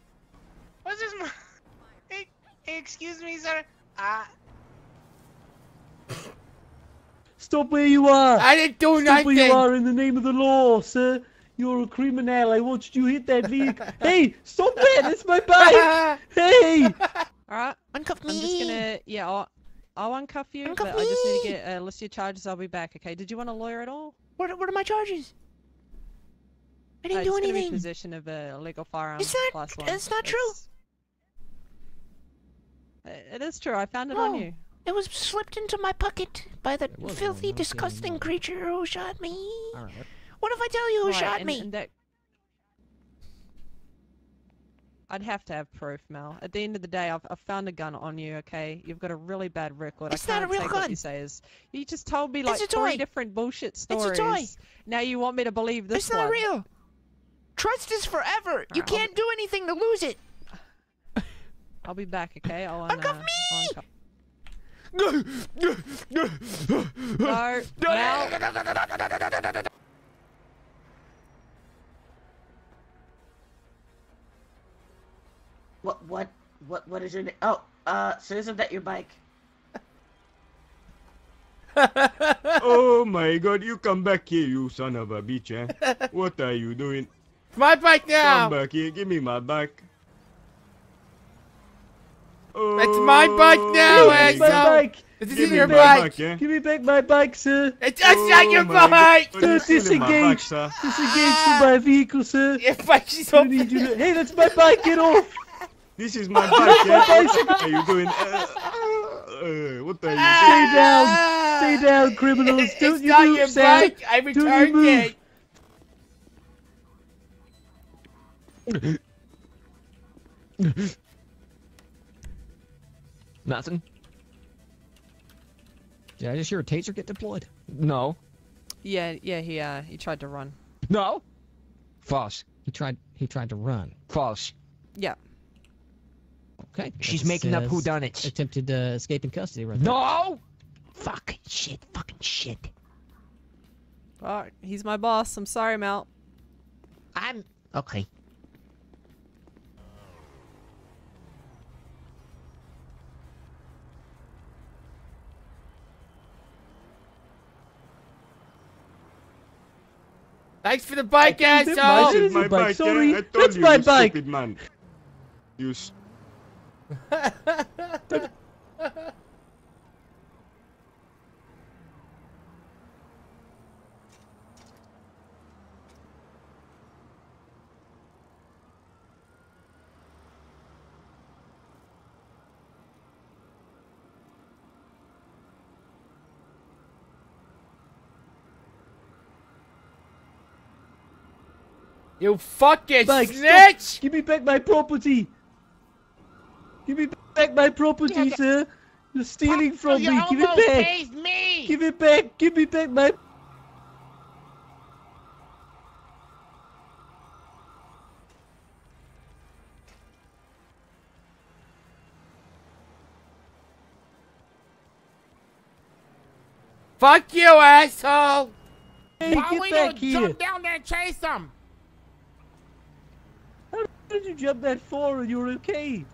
What's this? ma- <laughs> Eh, Excuse me, sir. Uh, Stop where you are! I didn't do Stop where you are in the name of the law, sir! You're a criminal. I watched you hit that vehicle. <laughs> hey, stop it! It's my bike! <laughs> hey! Alright. Uncuff me. I'm just gonna, yeah, I'll, I'll uncuff you, but I just need to get a list of your charges. I'll be back, okay? Did you want a lawyer at all? What, what are my charges? I didn't uh, do just gonna be anything. possession of a illegal firearm. Is that- class one. it's not true. It's- It is true. I found it on you. It was slipped into my pocket by the filthy, one, not the disgusting creature who shot me. All right. What if I tell you who Right, shot and- me? and that- I'd have to have proof, Mel. At the end of the day, I've, I've found a gun on you, okay? You've got a really bad record. It's I not can't a real take what gun. you say is. You just told me like three different bullshit stories. It's a toy. Now you want me to believe this It's not one. real. Trust is forever. You I'll- can't do anything to lose it. <laughs> I'll be back, okay? I'll un- Uncuff uh, me! I'll uncuff- No, <laughs> What, what, what, what is your name? Oh, uh, so isn't that your bike? <laughs> oh my god, you come back here, you son of a bitch, eh? What are you doing? <laughs> My bike now. Come back here, give me my bike. Oh, It's my bike now, my It's my bike! This is me your bike. bike, eh? Give me back my bike, sir! It's that's not your Oh God. bike. Oh, you're Sir, stealing my bike, disengage! sir. Disengage from my vehicle, sir! Your bike is I open. you to... Hey, that's my bike! Get off! This is my bike, bicycle. <laughs> What are you doing? Uh, uh, what are you Stay down! Stay down, criminals! <laughs> It's Don't you not move, your sir! bike. I Don't you returned move. it. <laughs> Nothing. Did I just hear a taser get deployed? No. Yeah, yeah, he uh, he tried to run. No. False. He tried. He tried to run. False. Yeah. Okay. She's that making up says whodunits. Attempted uh, escape in custody. Right there. No! Fuck. Shit. Fucking shit. Alright, he's my boss. I'm sorry, Mel. I'm... Okay. Thanks for the bike, asshole. my- This is Your my bike, bike, sorry. I told That's you, my you bike. stupid man. You s- You fucking Bike, stop. Give me back my property! Give me back my property, sir! You're stealing from you me! Give it back! me. Give it back! Give me back my... Fuck you, asshole! Hey, Why get we back don't here! jump down there and chase them? How did you jump that far and you were okay?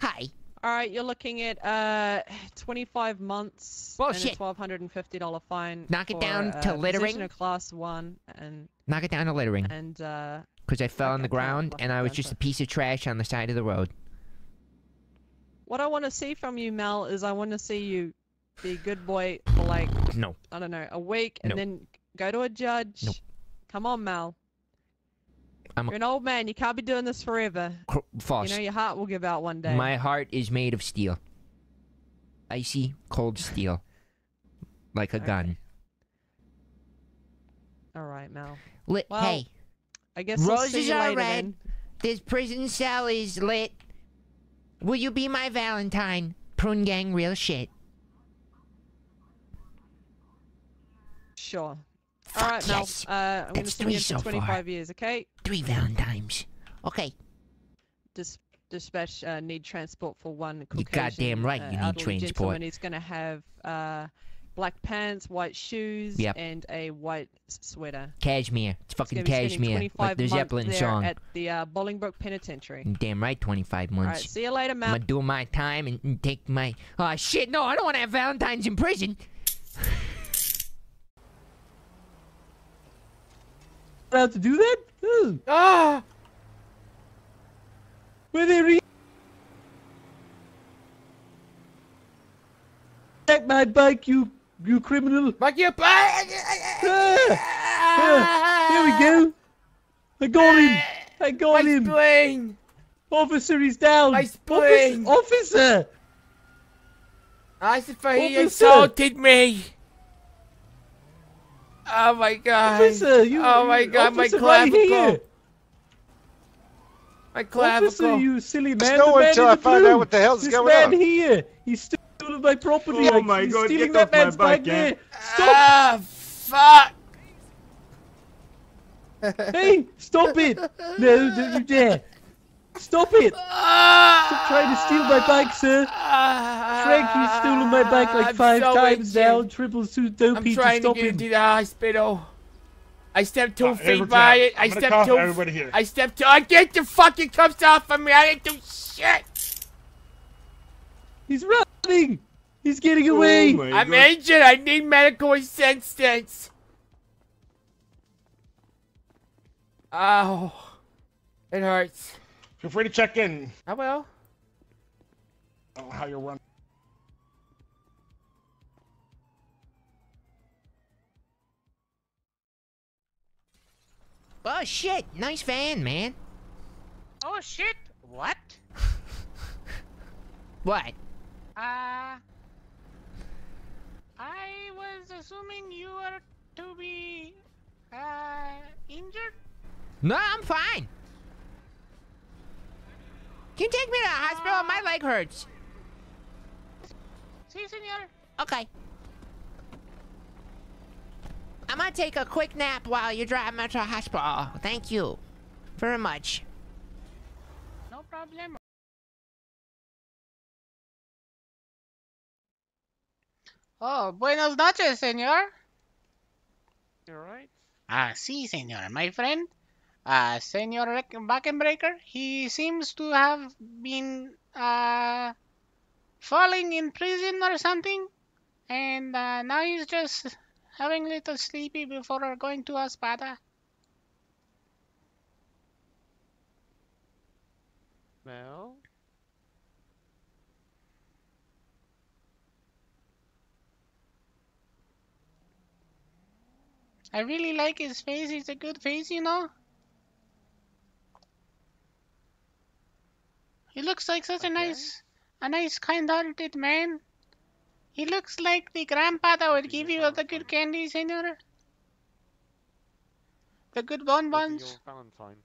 Hi. All right, you're looking at uh 25 months Bullshit. and a $1,250 fine. Knock it for, down uh, to littering. of class one and Knock it down to littering. and uh Because I fell on the ground and I was just a piece of trash on the side of the road. what I want to see from you, Mel, is I want to see you be a good boy for like No. I don't know a week and No. then go to a judge. Nope. Come on, Mel. I'm You're an old man. You can't be doing this forever. False. You know your heart will give out one day. My heart is made of steel. Icy, cold steel. Like a gun. All right, Mel. Well, hey, I guess roses you are later red. then. This prison cell is lit. Will you be my Valentine? Prune gang, real shit. Sure. All right, Mel. yes. Uh, I'm going to you three in for so far. 25 years, okay? Three Valentines. Okay. Dis- dispatch uh, need transport for one You Caucasian, goddamn right uh, you need elderly transport. Gentleman. He's going to have uh, black pants, white shoes, Yep. and a white sweater. Cashmere. It's fucking spending cashmere. 25 Like the Zeppelin song. At the uh, Bolingbroke Penitentiary. Damn right, 25 All right, months. see you later, I'm Mel. gonna do my time and, and take my. Oh shit! No, I don't want to have Valentines in prison. Allowed to do that? Ooh. Ah! Where they re- Back my bike, you you criminal! Back your bike! Ah, ah, here we go. I got him. I got My him. spleen! Officer, he's down. My Officer, spleen! officer. I said for he assaulted me! Oh my god! Officer, you. oh my you- god, my officer, right clavicle! here. My clavicle! Officer, you silly man. no the man until I the find blue. out what the hell's this going man on. here. He's stealing my property. Oh my he's God, stealing get that off my man's bike, bike eh? Stop! Ah, fuck! hey, stop it! No, don't you dare! Stop it! Stop trying to steal my bike, sir. Frank, he's stolen my bike like I'm five so times now. injured. Triple suit dope. I'm He trying to get him. into the hospital. I stepped two Uh, feet by it. I I'm stepped two. everybody here. I stepped two. I get the fucking cuffs off of me. I didn't do shit. He's running. He's getting away. Oh I'm God. injured. I need medical assistance. Oh, it hurts. Feel free to check in. I will. I don't know how you're running. Oh shit! Nice van, man. Oh shit! What? <laughs> What? Uh, I was assuming you were to be uh injured. No, I'm fine. Can you take me to the hospital? My leg hurts. Si, senor. Okay. I'm gonna take a quick nap while you drive me to the hospital. Thank you very much. No problem. Oh, buenos noches, señor. You alright? Ah, sí, señor. My friend, uh, Senor Backenbreaker, he seems to have been uh, falling in prison or something. And uh, now he's just having a little sleepy before going to hospital. Well, I really like his face. He's a good face, you know. He looks like such a nice, a nice, kind-hearted man. He looks like the grandpa that would give you all the good candy, senor. The good bonbons. Valentine.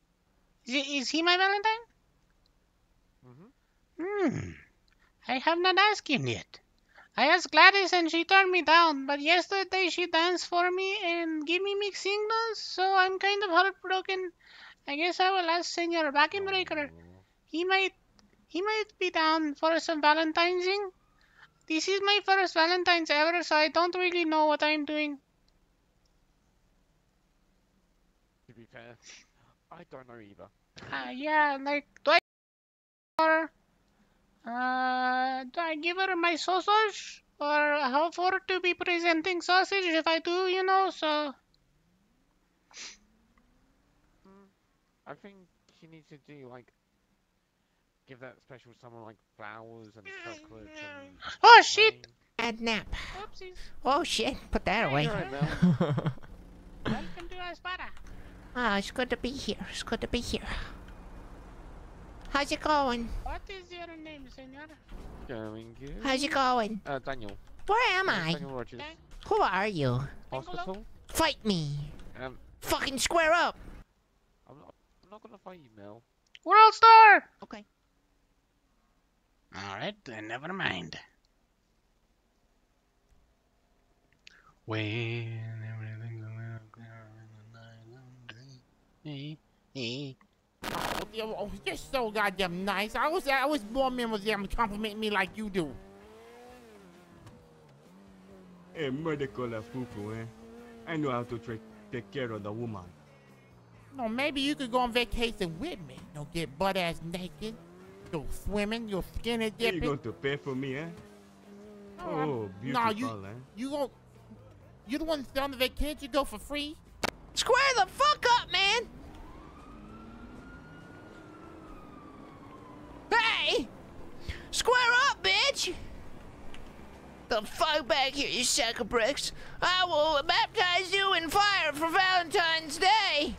Is he, is he my Valentine? Mm-hmm. Hmm. I have not asked him yet. I asked Gladys and she turned me down, but yesterday she danced for me and gave me mixed signals, so I'm kind of heartbroken. I guess I will ask Senor Backenbreaker. He might, he might be down for some Valentine'sing. This is my first Valentine's ever, so I don't really know what I'm doing. To be fair, I don't know either. Uh, yeah, like, do I or uh, do I give her my sausage or how for to be presenting sausage if I do, you know? So I think she needs to do like give that special someone like flowers and chocolates and. Oh shit! Bad nap. Oopsies. Oh shit, put that away. Right, <laughs> Welcome to Espada. Ah, it's good to be here. It's good to be here. How's it going? What is your name, senor? Going good. How's it going? Uh, Daniel. Where am Uh, I? Daniel Rogers. Who are you? Hospital. Fight me. Um, Fucking square up. I'm not, I'm not gonna fight you, Mel. World Star! Okay. Alright, then never mind. When everything's a little clearer in the night and day. Hey, Oh, you- oh, you're so goddamn nice. I was I was born men with them compliment me like you do. Hey, mother call her fufu, eh? I know how to tra- take care of the woman. No, maybe you could go on vacation with me. Don't get butt ass naked. Go swimming, go skinny You dipping. going to pay for me, eh? No, I'm- Oh, no, you beautiful, eh? you go. You the one that's on the vacation. You go for free. Square the fuck up, man. Hey! Square up, bitch! The fuck back here, you sack of bricks. I will baptize you in fire for Valentine's Day.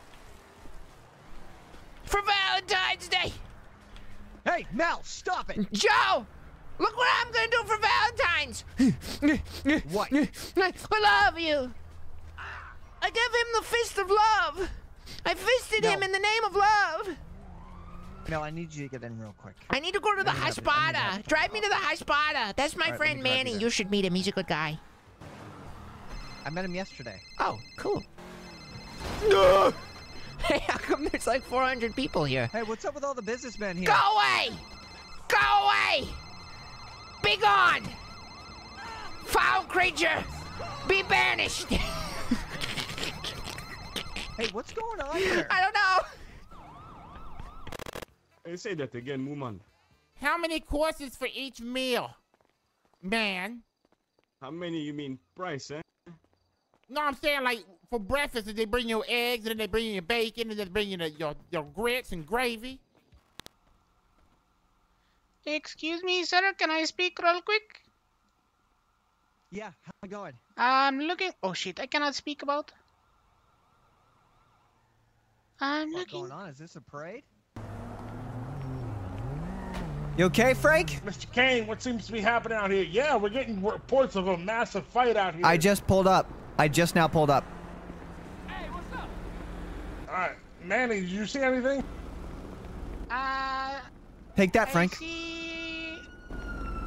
For Valentine's Day. Hey, Mel, stop it! Joe! Look what I'm gonna do for Valentine's! What? I love you! I gave him the fist of love! I fisted him in the name of love! Mel, I need you to get in real quick. I need to go to the I need High help. I need Spada. help. Drive me to the High Spada. That's my All right, let friend me drive you Mani. You should meet him. He's a good guy. I met him yesterday. Oh, cool. No! Hey, how come there's like 400 people here? Hey, what's up with all the businessmen here? Go away! Go away! Be gone! Foul creature! Be banished! <laughs> Hey, what's going on <laughs> here? I don't know. Hey, say that again, woman. How many courses for each meal, man? How many you mean price, eh? No, I'm saying like for breakfast, did they bring you eggs and then they bring you your bacon and then they bring you the, your your grits and gravy? Excuse me, sir, can I speak real quick? Yeah, how it going? I'm looking. Oh shit, I cannot speak about. I'm What's looking. going on? Is this a parade? You okay, Frank? Mr. Caine, what seems to be happening out here? Yeah, we're getting reports of a massive fight out here. I just pulled up. I just now pulled up. All right, Mani, did you see anything? Uh, Take that, I Frank. see.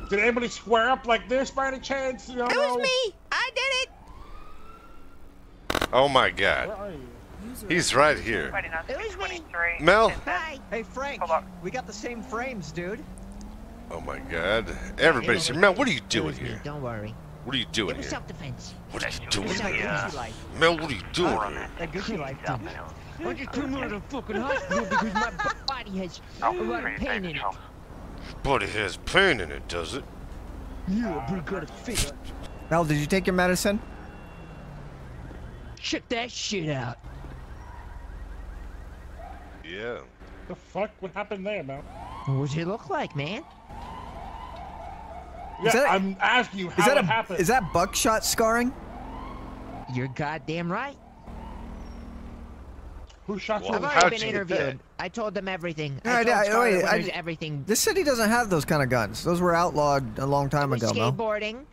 Did anybody square up like this by any chance? You know? It was me. I did it. Oh my Where god. are you? He's right here. It was me. Mel? Hi. Hey, Frank. We got the same frames, dude. Oh my god. Everybody's here. Mel, what are you doing here? Don't worry. What are you doing It was here? self-defense. What are you doing was here? Mel, what are you doing here? That Gucci life, dude. I just took me to the fucking hospital because my body has a lot of pain in it. Body has pain in it, does it? Yeah, we got to figure. Mel, did you take your medicine? Check that shit out. Yeah. The fuck? What happened there, man? What does it look like, man? Yeah, that a- I'm asking you how Is that it a happened. is that buckshot scarring? You're goddamn right. Who shot Well, I've you? how'd already been interviewed. I told them everything. Yeah, I I- told I- Scarlett wait, I- Winters everything. This city doesn't have those kind of guns. Those were outlawed a long time ago, Mel. skateboarding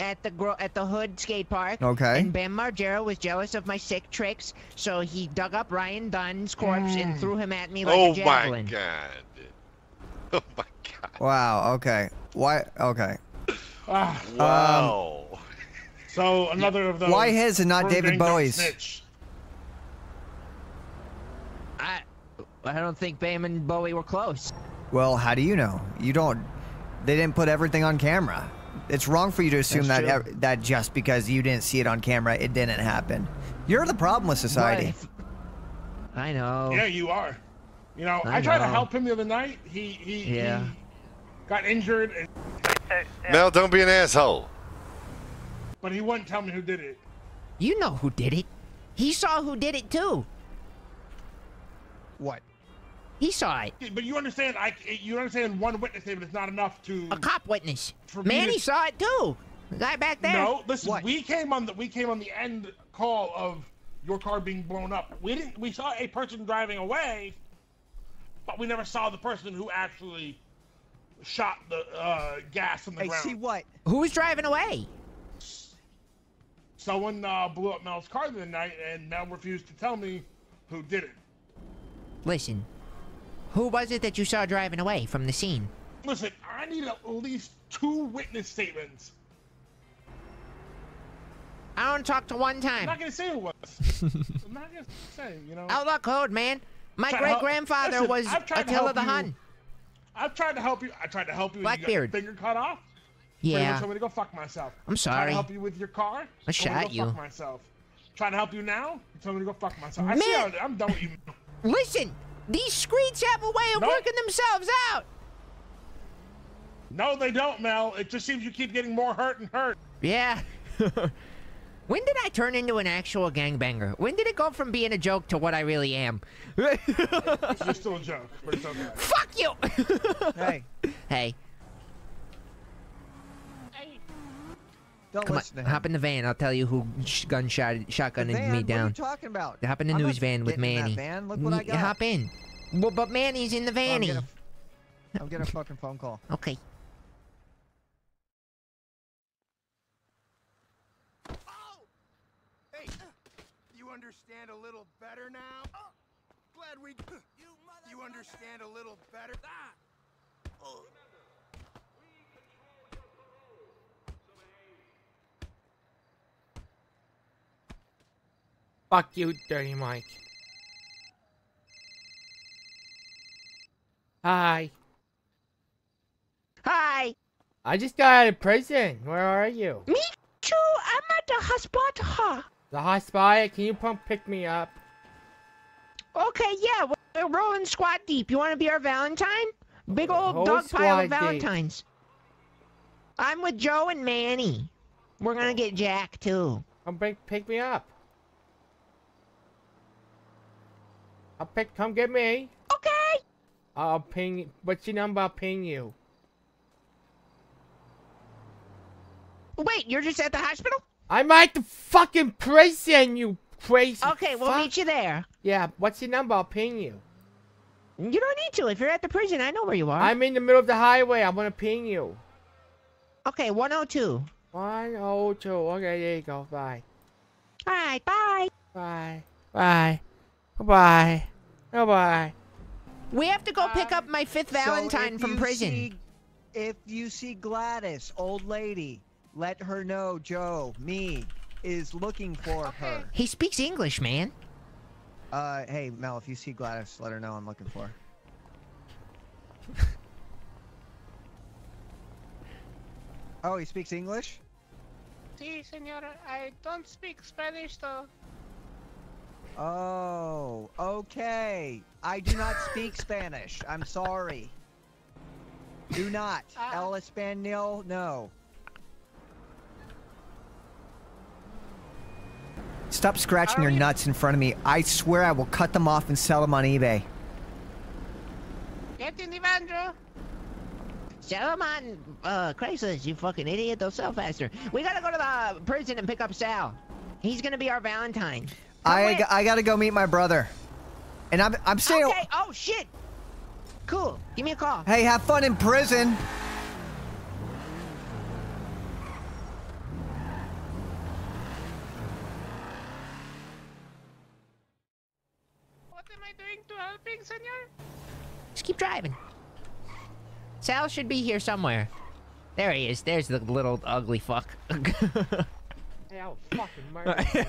at the gro- at the Hood skate park. Okay. And Bam Margera was jealous of my sick tricks, so he dug up Ryan Dunn's corpse and threw him at me like oh a my god. <laughs> Oh my god. Wow. Okay. Why? Okay. Ah, Wow. so another of those. Why his and not David Ding don't Bowie's? snitch. I I don't think Bam and Bowie were close. Well, how do you know? You don't. They didn't put everything on camera. It's wrong for you to assume That's that true. that just because you didn't see it on camera, it didn't happen. You're the problem with society. But if- I know. Yeah, you are. You know, I I, tried to help him the other night. He he, Yeah. he got injured, and, Mel, don't be an asshole. but he wouldn't tell me who did it. You know who did it. He saw who did it too. What? He saw it. But you understand? I you understand? One witness statement is not enough to. A cop witness. For me Mani to- saw it too. The guy back there. No, listen. We came on the we came on the end call of your car being blown up. We didn't. We saw a person driving away, but we never saw the person who actually shot the uh, gas in the Hey, ground. see what? Who was driving away? Someone uh, blew up Mel's car the night, and Mel refused to tell me who did it. Listen. Who was it that you saw driving away from the scene? Listen, I need at least two witness statements. I to talk to one time. I'm not gonna say who it was. <laughs> I'm not gonna say. You know. Oh, Outlaw code, man. My great help- grandfather Listen, was I've tried to Attila the. Hun. I've tried to help you. I tried to help you. You Blackbeard. got your finger cut off. Yeah. me to go fuck myself. I'm sorry. sorry. to help you with your car. I told me to shot go you. Fuck myself. Trying to help you now. You told me to go fuck myself. I see how I'm done with you. Listen, these screens have a way of Nope. working themselves out. No, they don't, Mel. It just seems you keep getting more hurt and hurt. Yeah. <laughs> when did I turn into an actual gangbanger? When did it go from being a joke to what I really am? <laughs> You're still a joke, but it's okay. Fuck you! <laughs> Hey, hey, don't come listen on, to him. hop in the van. I'll tell you who sh- gun shot shotgunned Van, me What are you talking about? Hop in the I'm news van with getting in that Mani. van. Look what I N- got. Hop in. Well, but Mani's in the Oh, I'm vanny. getting a- I'm getting a fucking phone call. <laughs> Okay. Oh! Hey, you understand a little better now? Glad we. You You understand a little better? Oh. Fuck you, Dirty Mike. Hi. Hi. I just got out of prison. Where are you? Me too. I'm at the hospital. The hospital. Can you come pick me up? Okay, yeah, we're rolling squat deep. You want to be our Valentine? Big old dog pile of deep. Valentines. I'm with Joe and Mani. We're gonna oh. get Jack too. Come pick, pick me up. I'll pick. Come get me. Okay. I'll ping. What's your number? I'll ping you. Wait, you're just at the hospital? I'm at the fucking prison. You crazy. Okay, we'll meet you there. Yeah. What's your number? I'll ping you. You don't need to. If you're at the prison, I know where you are. I'm in the middle of the highway. I'm gonna ping you. Okay, 102. One oh two. Okay, there you go. Bye. All right, bye. Bye. Bye. Bye. Bye. We have to go pick up my fifth Valentine if from prison. see- if you see Gladys, old lady, let her know Joe, me, is looking for her. He speaks English, man. Uh, hey Mel, if you see Gladys, let her know I'm looking for her. <laughs> oh, he speaks English? Si, senora. I don't speak Spanish though. Oh, okay. I do not speak <laughs> Spanish. I'm sorry. Do not. El Espanol, no. Stop scratching your nuts in front of me. I swear I will cut them off and sell them on eBay. Get in the van, Joe. Sell them on uh, Craigslist, you fucking idiot. They'll sell faster. We gotta go to the prison and pick up Sal. He's gonna be our Valentine. I, g- I gotta go meet my brother. And I'm, I'm staying. Okay, oh shit. Cool. Give me a call. Hey, have fun in prison. What am I doing to helping, senor? Just keep driving. Sal should be here somewhere. There he is. There's the little ugly fuck. <laughs> Hey, I'll fucking <laughs> murder you,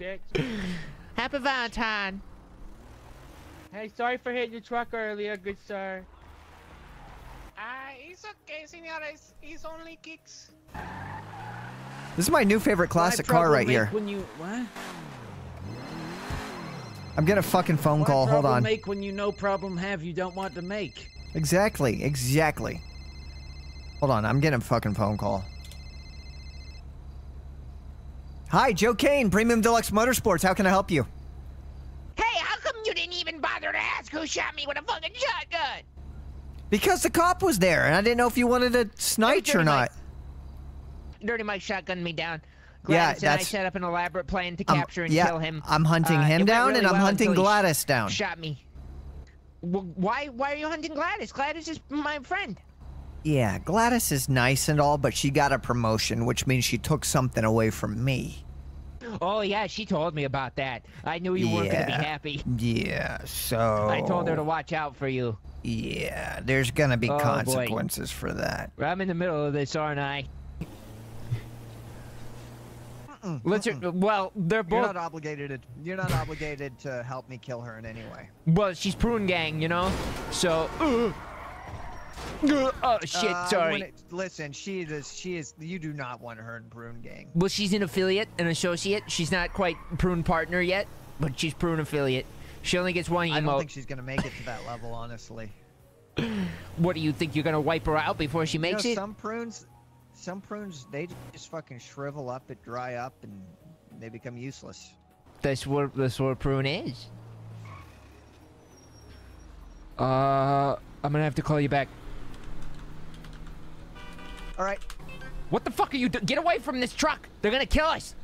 bitch. Happy Valentine. Hey, sorry for hitting your truck earlier, good sir. Ah, it's okay, senor. It's, it's only kicks. This is my new favorite classic car right here. When you what? I'm getting a fucking phone call. Hold on. Make when you know problem have you don't want to make. Exactly, exactly. Hold on, I'm getting a fucking phone call. Hi, Joe Caine, Premium Deluxe Motorsports. How can I help you? Hey, how come you didn't even bother to ask who shot me with a fucking shotgun? Because the cop was there, and I didn't know if you wanted to snitch or not. Dirty Mike shotgunned me down. Yeah, Gladys and I set up an elaborate plan to Um, capture and yeah, kill him. I'm hunting Uh, him down, really and I'm well hunting Gladys down. Shot me. Well, why? Why are you hunting Gladys? Gladys is my friend. Yeah, Gladys is nice and all, but she got a promotion, which means she took something away from me. Oh yeah, she told me about that. I knew you weren't gonna be happy. Yeah, so. I told her to watch out for you. Yeah, there's gonna be Oh, boy. consequences for that. I'm in the middle of this, aren't I? Let's. Well, they're both. You're not obligated to. You're not obligated to help me kill her in any way. Well, she's prune gang, you know. So. uh, <clears throat> <laughs> oh shit! Uh, sorry. when it- listen, she is. She is. You do not want her in Prune Gang. Well, she's an affiliate, an associate. She's not quite prune partner yet, but she's prune affiliate. She only gets one emote. I don't think she's gonna make it to that level, honestly. <laughs> What do you think? You're gonna wipe her out before she makes you know, it? Some prunes, some prunes, they just fucking shrivel up, and dry up, and they become useless. That's what that's what prune is. Uh, I'm gonna have to call you back. All right. What the fuck are you do- Get away from this truck! They're gonna kill us!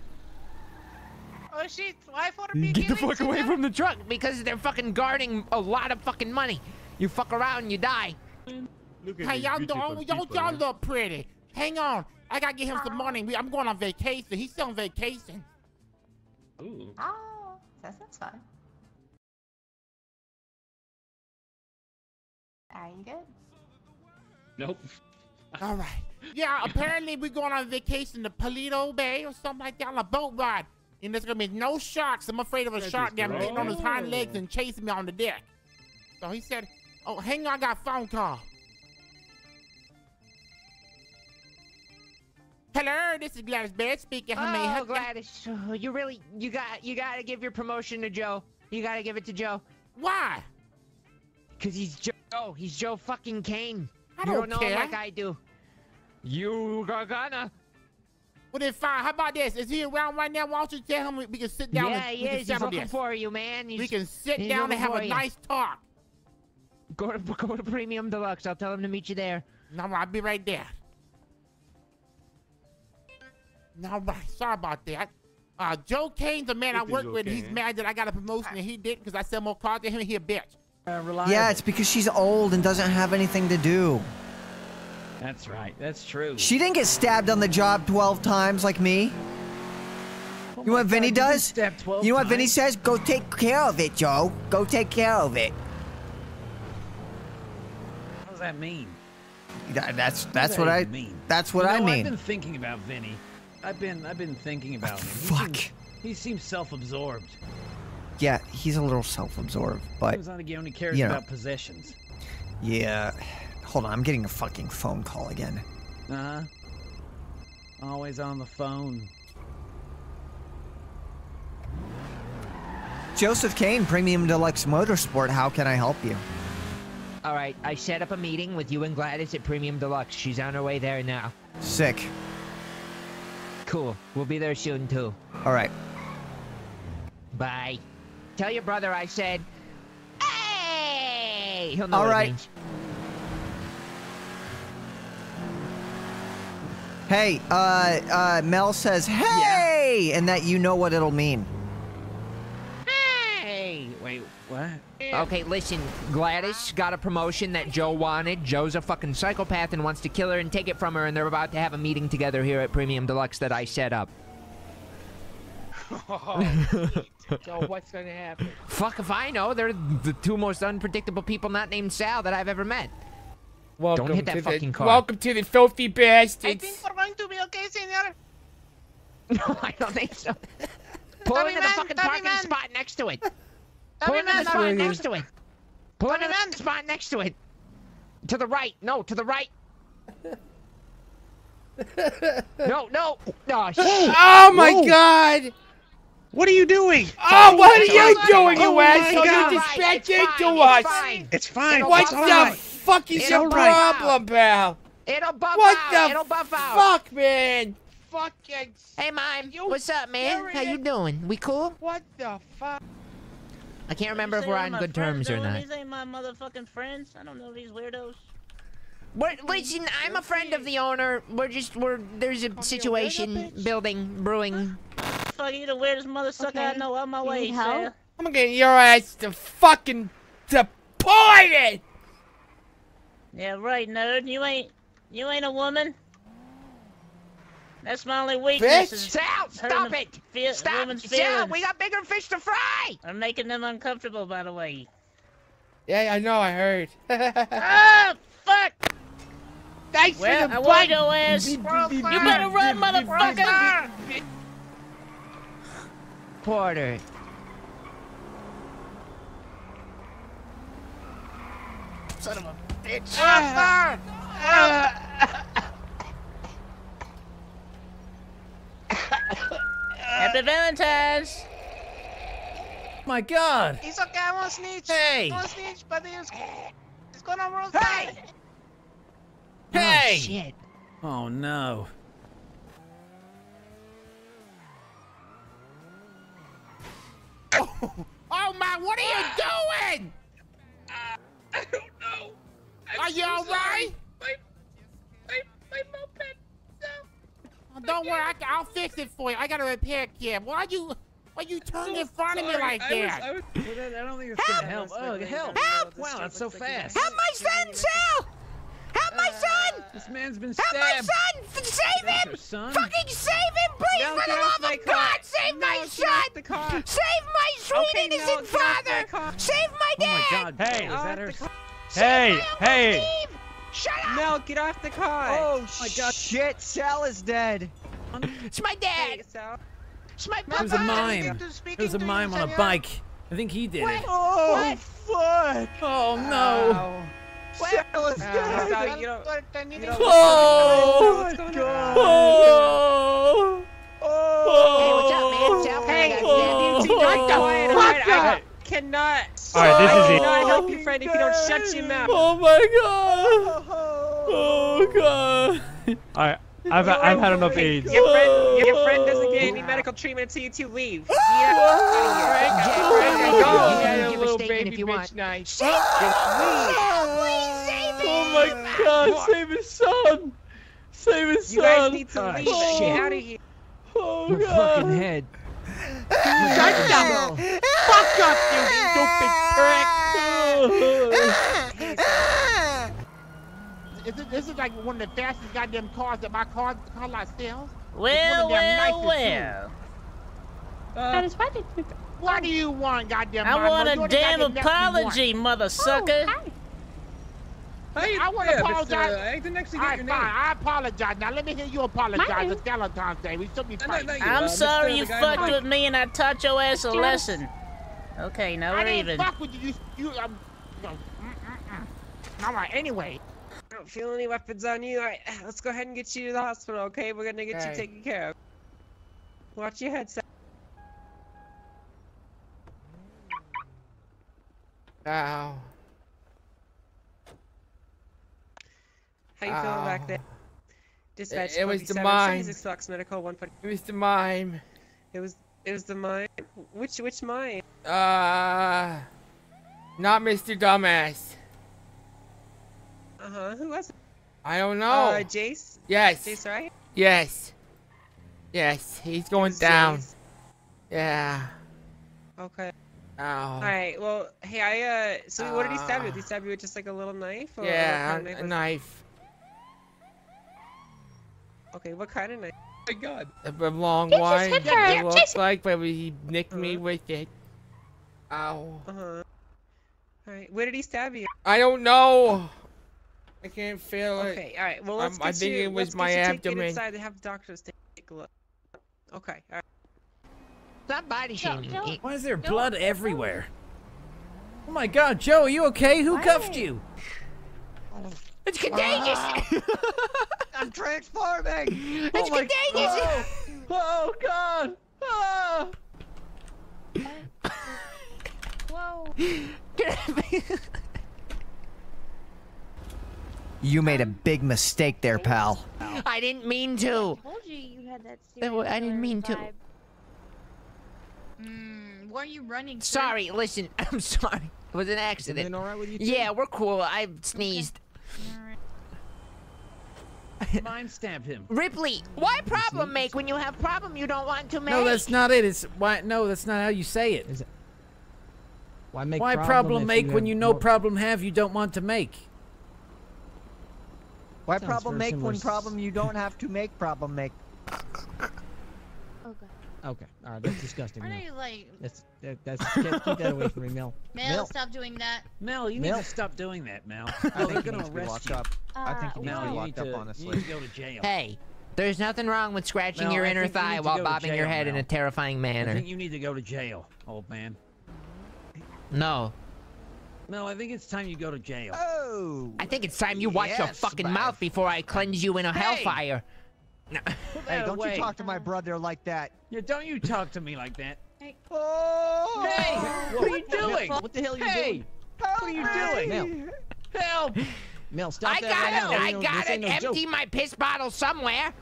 Oh shit, why for me Get the fuck away Caesar? from the truck because they're fucking guarding a lot of fucking money. You fuck around, and you die. Hey, y'all don't, don't y'all look pretty. Hang on. I gotta get him some money. I'm going on vacation. He's still on vacation. Oh, that sounds fine. Are you good? Nope. All right. Yeah, <laughs> apparently we're going on vacation to Paleto Bay or something like that on a boat ride. And there's gonna be no sharks. I'm afraid of a That shark is that great. getting on his hind legs oh. and chasing me on the deck. So he said, Oh, hang on, I got a phone call. Hello, this is Gladys Berry speaking. How may I Oh, help? Gladys, oh, <sighs> you really, you got, you gotta give your promotion to Joe. You gotta give it to Joe. Why? Cause he's Joe. Oh, He's Joe fucking Caine. I don't don't know care. him like I do. You are gonna. Well, then fine. How about this? Is he around right now? Why don't you tell him we, we can sit down yeah, and he is. He's looking this? for you, man. we can sit down and have a you. nice talk. Go to go to Premium Deluxe. I'll tell him to meet you there. No, I'll be right there. No, right. Sorry about that. Uh, Joe Caine's the man I It is work with. okay. He's mad that I got a promotion and he didn't because I sell more cars to him. He a bitch. Uh, yeah, it's because she's old and doesn't have anything to do. That's right. That's true. She didn't get stabbed on the job 12 times like me. Oh you know what Vinny does? stabbed 12 You know what Vinny says? Go take care of it, Joe. Go take care of it. What does that mean? That- that's What that's does what I mean? that's what You I mean. I've been thinking about Vinny. I've been I've been thinking about him. He Fuck. Seems, he seems self-absorbed. Yeah, he's a little self-absorbed, but Seems like he only cares you know. about possessions. yeah. Hold on, I'm getting a fucking phone call again. Uh huh. Always on the phone. Joseph Caine, Premium Deluxe Motorsport. How can I help you? All right, I set up a meeting with you and Gladys at Premium Deluxe. She's on her way there now. Sick. Cool. We'll be there soon too. All right. Bye. Tell your brother I said. Hey! He'll know All what right. it means. Hey, uh, uh, Mel says, "Hey," and that you know what it'll mean. Hey! Wait, what? Okay, listen. Gladys got a promotion that Joe wanted. Joe's a fucking psychopath and wants to kill her and take it from her, and they're about to have a meeting together here at Premium Deluxe that I set up. Oh, <laughs> so what's gonna happen? Fuck if I know. They're the two most unpredictable people not named Sal that I've ever met. Welcome Don't hit that to fucking the, car. Welcome to the filthy bastards. I think we're going to be okay, senor. <laughs> No, I don't think so. <laughs> Pull Tommy into the man, fucking Tommy parking man. spot next to it. Pull into the man, spot next to it. Pull into the man. spot next to it. To the right. No, to the right. no, no. Oh, shit. Oh my god! What are you doing? Oh, what are you Oh doing, you oh, my asshole? God. You just backed into us. It's fine. What It's the right. fuck is It's your all right. problem, pal? It'll buff What out. the It'll buff out. fuck, man? Fucking. Hey, mime. What's up, man? How you doing? We cool? What the fuck? I can't remember if we're on good terms or not. These ain't my motherfucking friends. I don't know these weirdos. We're, listen, I'm a friend of the owner. We're just we're there's a situation building brewing. Fuck you, the weirdest mother sucker I know. Out my You way, sir. I'm gonna get your ass to fucking deported. Yeah, right, nerd. You ain't, you ain't a woman. That's my only weakness. Bitch. is Sal, hurting stop it. Feel, Stop. Women's Sal, feelings. we got bigger fish to fry. I'm making them uncomfortable, by the way. Yeah, I know. I heard. oh, <laughs> fuck! Thanks well, for the I button. warned your ass. you better run, motherfucker! Porter. Son of a bitch. Uh, uh, uh. Happy Valentine's! My God. It's okay, I won't snitch. Hey. I won't snitch, but it's, it's going on real hey. Hey! shit. Oh no. Oh, oh my, what are you doing? I don't know. are you alright? My, my, my moped. Oh, don't worry, I, I'll fix it for you. I got a repair kit. Why you, why you turn in front of me like that? I don't think it's gonna help. Oh, help! Help! Wow, that's so fast. Help my son, Sal! Help my son! Uh, this man's been Help my son! F- Save him! son? Fucking save him, please, No, for the off love my of car. God! Save No, my son! the car. Save my sweet Okay, innocent get off my father! Save my Oh my dad! God. Hey, is that her? the. Hey, hey. Shut up! Mel, get off the car. Oh, oh my God! Shit! Sal is dead. Um, it's my dad! Sal. It's my It was a mime. It was a mime on a bike. I think he did it. Oh What? fuck! Oh no. Sal is dead. Sal, you don't, you don't Oh. what's going oh God. Oh. Hey, what's up, man? Sal, Hey, I got you stabbed. Oh. Fuck I, I cannot. Alright, this is it. I cannot help you, friend, if you don't shut your mouth. Oh my god. Oh, oh god. Alright, I've, I've had enough oh AIDS. Your friend, your friend doesn't get any medical treatment until you two leave. <gasps> Get out of here. Jack, Go, you go, can you give a little statement baby if you bitch want. nice. Save him! Please save <laughs> him! Oh my God! Save his son! Save his You son! guys need to ah, leave. Oh, Get out of here. Oh Your God! fucking head. Shut the fuck up, <laughs> you stupid prick! <laughs> Is it, this is like one of the fastest goddamn cars that my car, car lot sells. Well, It's one of them well, nicest, too. well. Uh, What do you want, goddamn I Marmo? want You're a damn goddamn nephew you want. apology, mother sucker. Hey, I want to yeah, apologize. Mr. I didn't actually get right, your fine. I apologize. Now let me hear you apologize. It's Valentine's Day. We should be No, no, no, I'm uh, sorry you fucked with me and I taught your ass a lesson. Okay, now I we're didn't even. fuck with you. You, you um, no, mm-mm-mm. All right. Anyway, I don't feel any weapons on you. All right, <sighs> let's go ahead and get you to the hospital, okay? We're gonna get you taken care of. Watch your head. Ow. How you feeling back there? Dispatch it was the mime. 76 Fox Medical 140. It was the mime. It was it was the mine. Which which mine? Uh, not Mr. Dumbass. Uh huh. Who was it? I don't know. Uh, Jayce. yes. Jayce, right? Yes. Yes, he's going down. Jayce. Yeah. Okay. Ow. All right. Well, hey, I uh. So what did he stab you with? Did he stab you with just like a little knife? Or yeah, kind of a, knife a was knife. Okay, what kind of knife? Oh my God. A, a long Chase, one. hit her, It looks chase. like, but he nicked me Uh-huh. with it. Ow. Uh huh. All right. Where did he stab you? I don't know. I can't feel it. Okay. All right. Well, let's Um, get I think you. it was let's my get you taken abdomen. inside and have the doctors take a look. Okay. All right. Stop body shaming me. Why is there blood everywhere? Oh my god, Joe, are you okay? Who cuffed you? <sighs> It's contagious! <laughs> I'm transforming. It's contagious! <laughs> Oh God! Ah! <laughs> Whoa. You made a big mistake there, pal. I didn't mean to. told you you had that That wa- I didn't mean to. Mm, why are you running? sir? Sorry, listen, <laughs> I'm sorry. It was an accident. Everything all right with you? Yeah, we're cool. I sneezed. <laughs> Mind stabbed him. Ripley, why problem make when you have problem you don't want to make? No, that's not it. It's why. No, that's not how you say it. Why make why problem problem make you when you no problem have you don't want to make? Why Sounds problem make when problem you don't have to make problem make? Okay, Okay. all right, that's disgusting. Aren't you like, That's that, that's keep, keep that away from me, <laughs> Mel. Mel, stop doing that. Mel, you Mel. need to stop doing that, Mel. <laughs> I think they're gonna needs arrest you. up. I uh, think he needs Mel, to be you locked need up, to, honestly. You need to go to jail. Hey, there's nothing wrong with scratching Mel, your inner think you thigh while go to bobbing your jail, head in a terrifying manner. I think you need to go to jail, old man. No. Mel, I think it's time you go to jail. Oh. I think it's time you watch your fucking Bev. mouth before I cleanse you in a Hey! hellfire. Put Hey, don't away. you talk to my brother like that. Yeah, don't you talk to me like that. Oh! Hey, what are you doing? What the hell are you hey, doing? what are you doing? Mel. Help! Mel, stop I that got right it. I got this it. ain't no joke. Empty my piss bottle somewhere.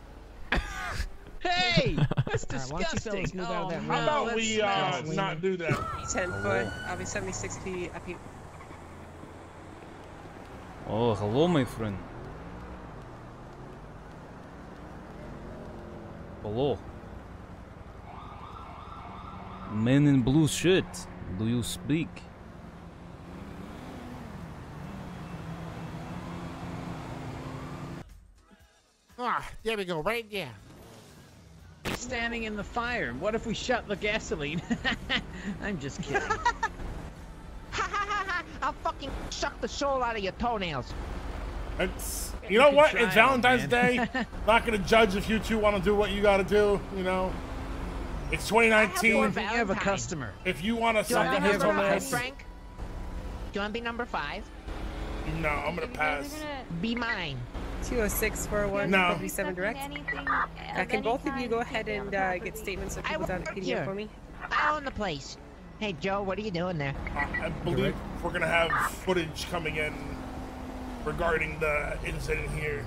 Hey, <laughs> that's All right, why don't you disgusting. fellas move out of that oh, room? How about we uh, not do that? 10 foot. I'll be 76 feet up here. Oh, hello, my friend. Hello. Man in blue shirt. Do you speak? Ah, there we go, right there. Standing in the fire. What if we shut the gasoline? <laughs> I'm just kidding. <laughs> <laughs> I'll fucking suck the soul out of your toenails. It's you know what? It's Valentine's man. Day. <laughs> Not gonna judge if you two want to do what you gotta do. You know, it's 2019. What if you have a customer? If you want to Do you want suck on be his toenails, Frank? Do you want to be number five? no, I'm gonna pass. Be mine. 206 401 No. W7 direct. Uh, can both of you go ahead and uh, get statements of people down at work PDM here. for me? I own the place. Hey, Joe, what are you doing there? I believe we're gonna have footage coming in regarding the incident here.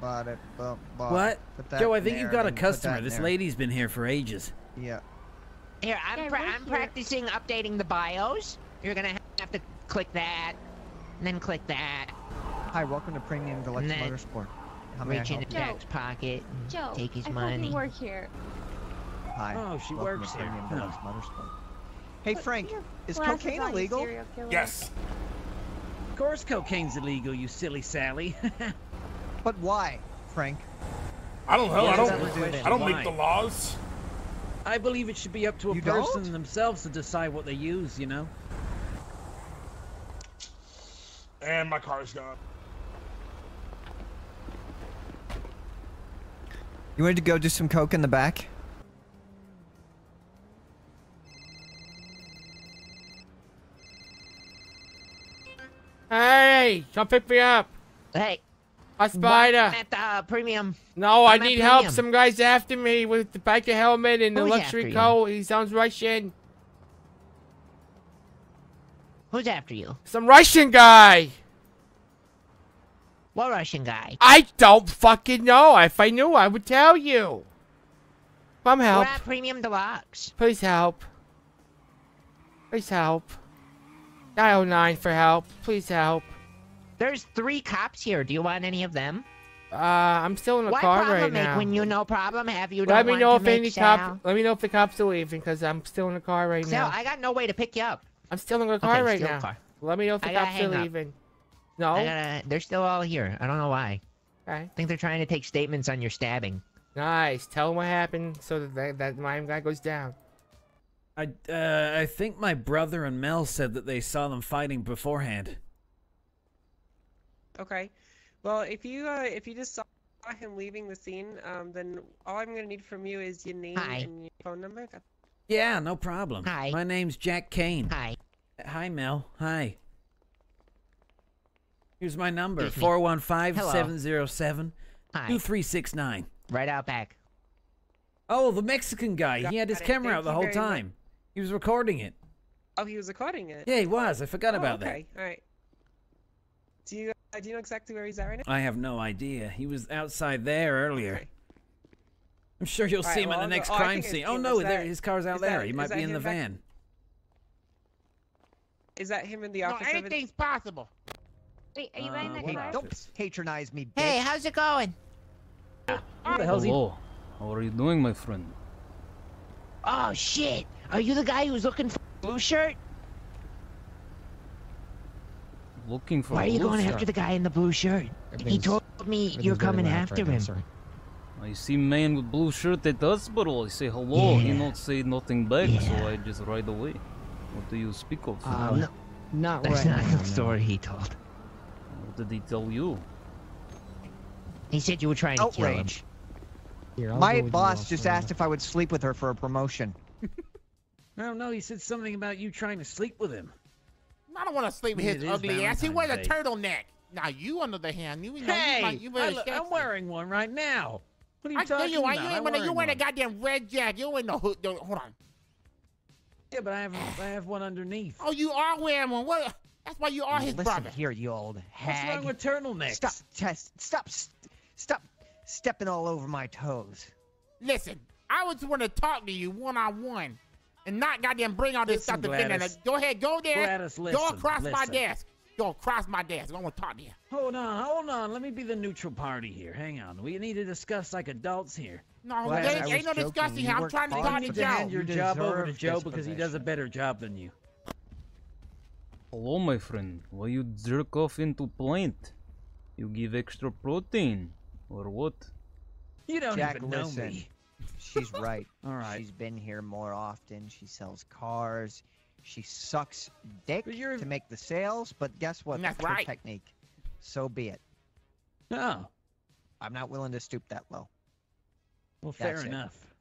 Bought it, bu- bought- What? Joe, I think there you've got a customer. This there. lady's been here for ages. Yeah. Here, I'm, pra- I'm practicing updating the bios. You're gonna have to click that, and then click that. Hi, welcome to Premium Deluxe Motorsport. How may I Reach help into you? Jack's pocket and Joe, take his I money. fucking work here. Hi. Oh, she welcome works here. Premium Huh. Motorsport. Hey, Frank, is cocaine illegal? Yes. Of course, cocaine's illegal, you silly Sally. <laughs> But why, Frank? I don't know. Yeah, I don't. the question. I don't Why? make the laws. I believe it should be up to a You person don't? themselves to decide what they use. You know. And my car's gone. You wanted to go do some coke in the back? Hey, come pick me up. Hey, A spider. At the uh, premium. No, I I'm at need help. Some guy's after me with the biker helmet and the Who's luxury after coat. He sounds Russian. Who's after you? Some Russian guy. What Russian guy? I don't fucking know. If I knew, I would tell you. Come help. We're at Premium Deluxe. Please help. Please help. Dial 9 for help. Please help. There's three cops here. Do you want any of them? Uh, I'm still in the Why car right make now. when you no problem have you Let me know if any Sal? cop. Let me know if the cops are leaving, cause I'm still in the car right Sal, now. I got no way to pick you up. I'm still in the car Okay, right now. car. Let me know if the cops are up. leaving. No. Gotta, they're still all here. I don't know why. Okay. I think they're trying to take statements on your stabbing. Nice. Tell them what happened so that that, that mime guy goes down. I uh, I think my brother and Mel said that they saw them fighting beforehand. Okay. Well, if you uh, if you just saw him leaving the scene, um, then all I'm gonna need from you is your name Hi. and your phone number. Yeah, no problem. Hi. My name's Jack Caine. Hi. Hi, Mel. Hi. Here's my number: Excuse me. four one five Hello. seven zero seven Hi. two three six nine. Right out back. Oh, the Mexican guy. He had his it. camera Thank out the whole time. much. Time. He was recording it. Oh, he was recording it. Yeah, he was. I forgot Oh, about okay. All right. Do you uh, do you know exactly where he's at right now? I have no idea. He was outside there earlier. I'm sure you'll Alright, see him well, at the next oh, crime scene. Oh no, there his car's out is there. that- he might be in him the back- van. Is that him in the office? over- anything's possible. Wait, are you Uh, riding that what car? Don't patronize me, bitch. Hey, how's it going? Who the hell's he? Hello. How are you doing, my friend? Oh shit! Are you the guy who's looking for a blue shirt? Looking for Why are you blue going shirt. after the guy in the blue shirt? He told me you're coming after right him. sorry. I see man with blue shirt at the hospital. I say hello. He not say nothing back, so I just ride away. What do you speak of? Uh, no, Not That's right not now, the story he told. what did he tell you? He said you were trying to kill him. Outrage. Here, My go with you boss just asked if I would sleep with her for a promotion. <laughs> I don't know. He said something about you trying to sleep with him. I don't want to sleep with I his mean, it is ugly ass. He wears a turtleneck. Now you, on the other hand, you, you know, Hey, you, like, you I I'm wearing one right now. What are you I talking you, about? you ain't wearing, you wearing a goddamn red jacket. You ain't no hood. Hold on. Yeah, but I have I have one underneath. Oh, you are wearing one. What? That's why you are his Listen brother. here, you old hag. What's wrong with turtlenecks? Stop, test. Stop, st- stop stepping all over my toes. Listen, I just want to talk to you one on one, and not goddamn bring all this Listen, stuff to thing. Gladys. Go ahead, go there. Gladys, go listen, across my desk. Go across my desk. I want to talk to you. Hold on, hold on. Let me be the neutral party here. Hang on. We need to discuss like adults here. No, Well, there I ain't, was ain't no joking. discussing here. I'm trying to hard talk for to You need the to Joe. hand your You job over to Joe because he does a better job than you. Hello, my friend. Why you jerk off into plant? You give extra protein, or what? You don't Jack, even know listen. me. She's right. <laughs> All right. She's been here more often. She sells cars. She sucks dick to make the sales, but guess what? That's her right. technique. So be it. Oh, I'm not willing to stoop that low. well, fair That's it. enough.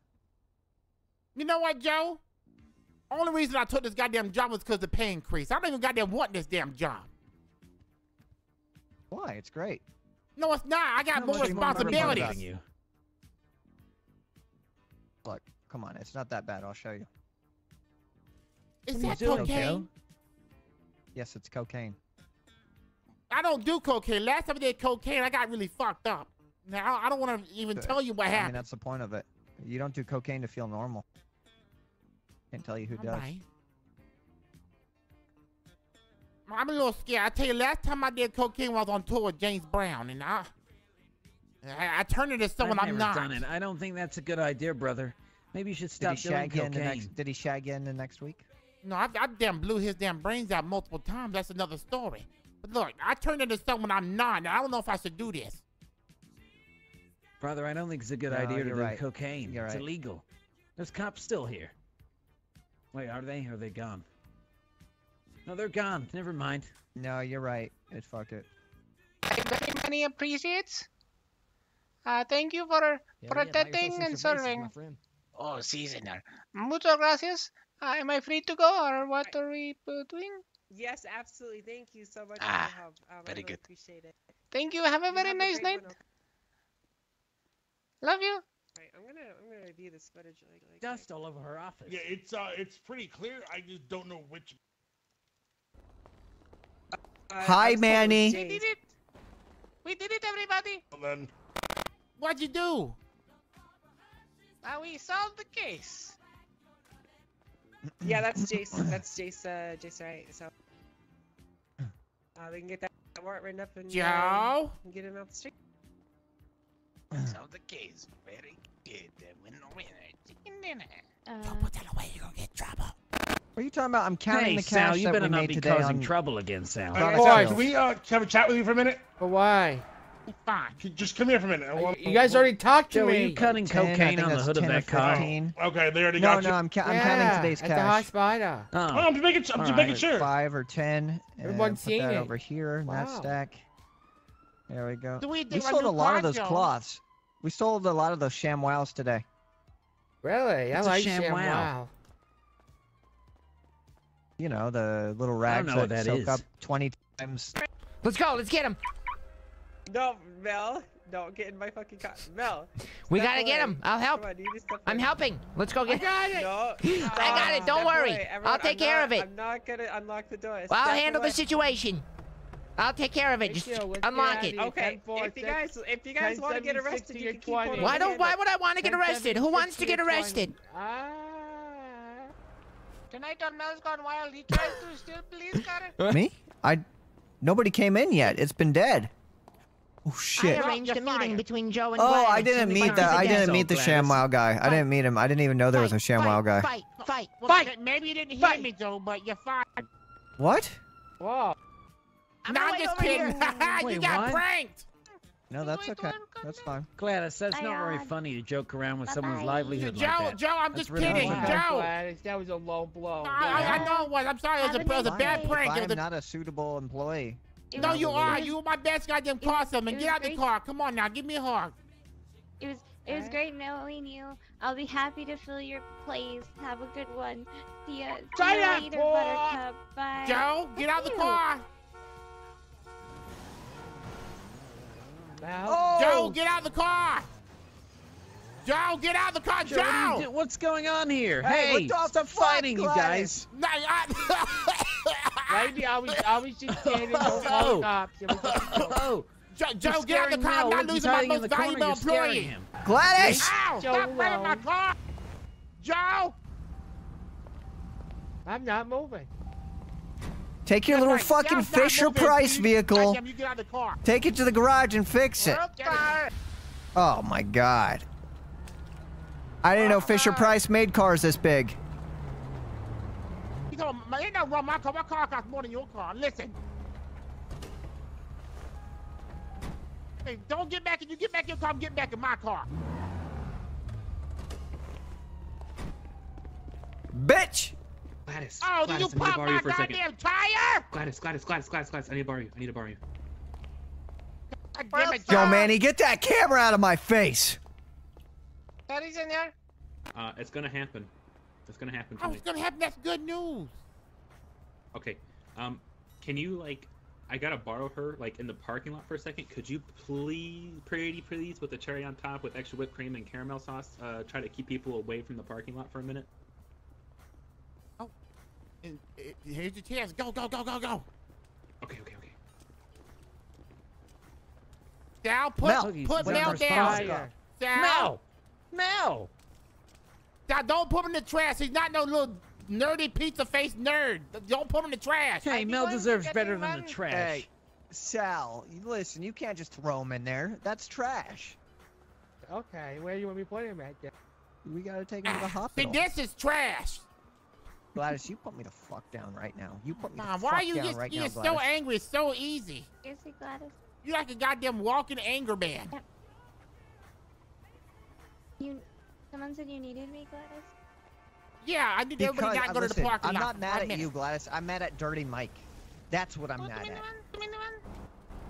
You know what, Joe? Only reason I took this goddamn job was because the pay increase. I don't even goddamn want this damn job. Why? It's great. No, it's not. I got How more much more money am I responsibilities. Giving you? Look, come on. It's not that bad. I'll show you. Is that you doing, cocaine? Yes, it's cocaine. I don't do cocaine. Last time I did cocaine, I got really fucked up. Now I don't want to even tell you what I mean, happened. that's the point of it. You don't do cocaine to feel normal. Can't tell you who does. Alright. I'm a little scared. I tell you, last time I did cocaine I was on tour with James Brown, and I, I, I turned into someone I've I'm never not. done it. I don't think that's a good idea, brother. Maybe you should Did stop he doing shag you in the cocaine. next? Did he shag you in the next week? No, I, I damn blew his damn brains out multiple times. That's another story. But look, I turned into someone I'm not. and I don't know if I should do this. Brother, I don't think it's a good No, idea to do right. cocaine. You're it's right. illegal. There's cops still here. Wait, are they? Are they gone? No, they're gone. Never mind. No, you're right. It fuck it. Very many appreciates. Uh, thank you for protecting and serving. Oh, seasoner. Muchas gracias. Uh, am I free to go, or what are we doing? Yes, absolutely. Thank you so much Ah, for your help. Um, very really good. Appreciate it. Thank you. Have a You very have nice great night. one. Love you. Right, I'm gonna I'm gonna review this footage. Like, like Dust all over her office. Yeah, it's uh, it's pretty clear. I just don't know which. uh, Hi, I was told it was Mani. We did it. We did it, everybody. And then What'd you do? Uh, we solved the case. Yeah, that's Jayce. That's Jayce. Uh, Jayce, right? So, uh, we can get that warrant written up and uh, Joe? and get him out the street. solved the case. Very good. Uh, winner, winner. Chicken dinner. Uh, Put that away. You're gonna get trouble. What are you talking about? I'm counting hey, the Sal, cash you that better we not made be today causing on. trouble again, Sal. Uh, Got can we uh, have a chat with you for a minute? But why? Fine. Just come here for a minute. Want- You guys already talked to Joe, are me. you cutting 10, cocaine on the that's hood of that car? 15. Okay, they already No, got no, you. I'm, ca- I'm yeah, counting today's cash. at the high cash. spider. Oh, Oh, I'm just making, I'm just Alright. making sure. Five or ten. and Everyone's put that it. over here in that stack. There we go. Do we We sold a lot of those Joe? cloths. We sold a lot of those ShamWows today. Really? What's I a like ShamWow? ShamWow. You know, the little rags that, what that soak is. up 20 times. Let's go. Let's get him. No, Mel. don't get in my fucking car. Mel. We gotta get him. I'll help. On, you need to step I'm away. helping. Let's go get. him. I got it. No. I got it. Don't Step worry. away. I'll take I'm care not- of it. I'm not gonna unlock the door. Well, I'll handle away. the situation. I'll take care of it. Just unlock it. Okay, if you guys, if you guys want to get arrested, you can keep on Why don't? Why would I want to get 10, arrested? Who wants to get arrested? Ah. Tonight on Mel's Gone Wild, he tried to steal police car. Me? I. Nobody came in yet. It's been dead. Oh shit. I arranged a meeting between Joe and Oh, Gladys. I didn't meet that. I didn't meet the ShamWow guy. I didn't meet him. I didn't even know there was a ShamWow guy. Fight, fight, Well, fight. Maybe you didn't hear me, Joe, but you're fine. What? Whoa. No, I'm just kidding. <laughs> you Wait, got what? pranked. No, that's okay. That's fine. Gladys, that's not very funny to joke around with someone's livelihood Joe, like that. Joe, I'm just really kidding. bad. Joe. Gladys, that was a low blow. I, I know it was. I'm sorry. It was a, a bad prank. It I was am not a suitable employee. No, you are. was- You were my best goddamn car salesman. it Get was out the car. Come on now. Give me a hug. It was it was great knowing you. I'll be happy to fill your place. Have a good one. See ya, see Try ya that, later, boy. Buttercup. Bye. Joe, get out of the Ew. car. Oh! Joe, get out of the car. Joe, get out of the car. Joe, what Joe. do- what's going on here? Hey, Hey, what the stop fuck, fighting, you guys. No, I, Lady, I was, I was just kidding. Don't Oh. the oh. cops. Just <laughs> a joke. Oh, Joe, Joe get out of the car. I'm not losing my most valuable employee. him. Gladys! Ow, stop running my car. Joe. I'm not moving. Take your little Right, fucking Joe's Fisher Price You- vehicle. Goddamn, You get out of the car. Take it to the garage and fix it. Oh my god. I didn't know Fisher Price made cars this big. You know, my, ain't no wrong. My car, my car costs more than your car. Listen. Hey, don't get back. If you get back in your car, I'm getting back in my car. Bitch! Gladys. Oh, did you I need to pop borrow my you for goddamn tire? Gladys, Gladys, Gladys, Gladys, Gladys. I need to borrow you. I need to borrow you. God damn it, Yo, Mani, get that camera out of my face. Daddy's in there. Uh, it's gonna happen. It's gonna happen I was tonight. gonna happen. That's good news. Okay. Um, can you like? I gotta borrow her like in the parking lot for a second. Could you please, pretty please, with the cherry on top with extra whipped cream and caramel sauce, uh, try to keep people away from the parking lot for a minute? And, uh, here's your chance. Go, go, go, go, go. Okay, okay, okay. Sal, put, Mel, put Mel the down. Sal. Mel! Mel! Sal, don't put him in the trash. He's not no little nerdy pizza face nerd. Don't put him in the trash. Hey, Mel deserves better than the trash. Hey, Sal, listen, you can't just throw him in there. That's trash. Okay, where do you want me to put him at? then? We gotta take him to the ah, See, hospital. this is trash. Gladys, you put me the fuck down right now. You put me Mom, the why fuck are you down just right you're now, so Gladys. angry? It's so easy. Seriously, Gladys. You're like a goddamn walking anger man. You, someone said you needed me, Gladys. Yeah, I need Because, everybody not uh, go to the listen, parking I'm lot. not mad five at you. Gladys. I'm mad at Dirty Mike. That's what I'm mad at.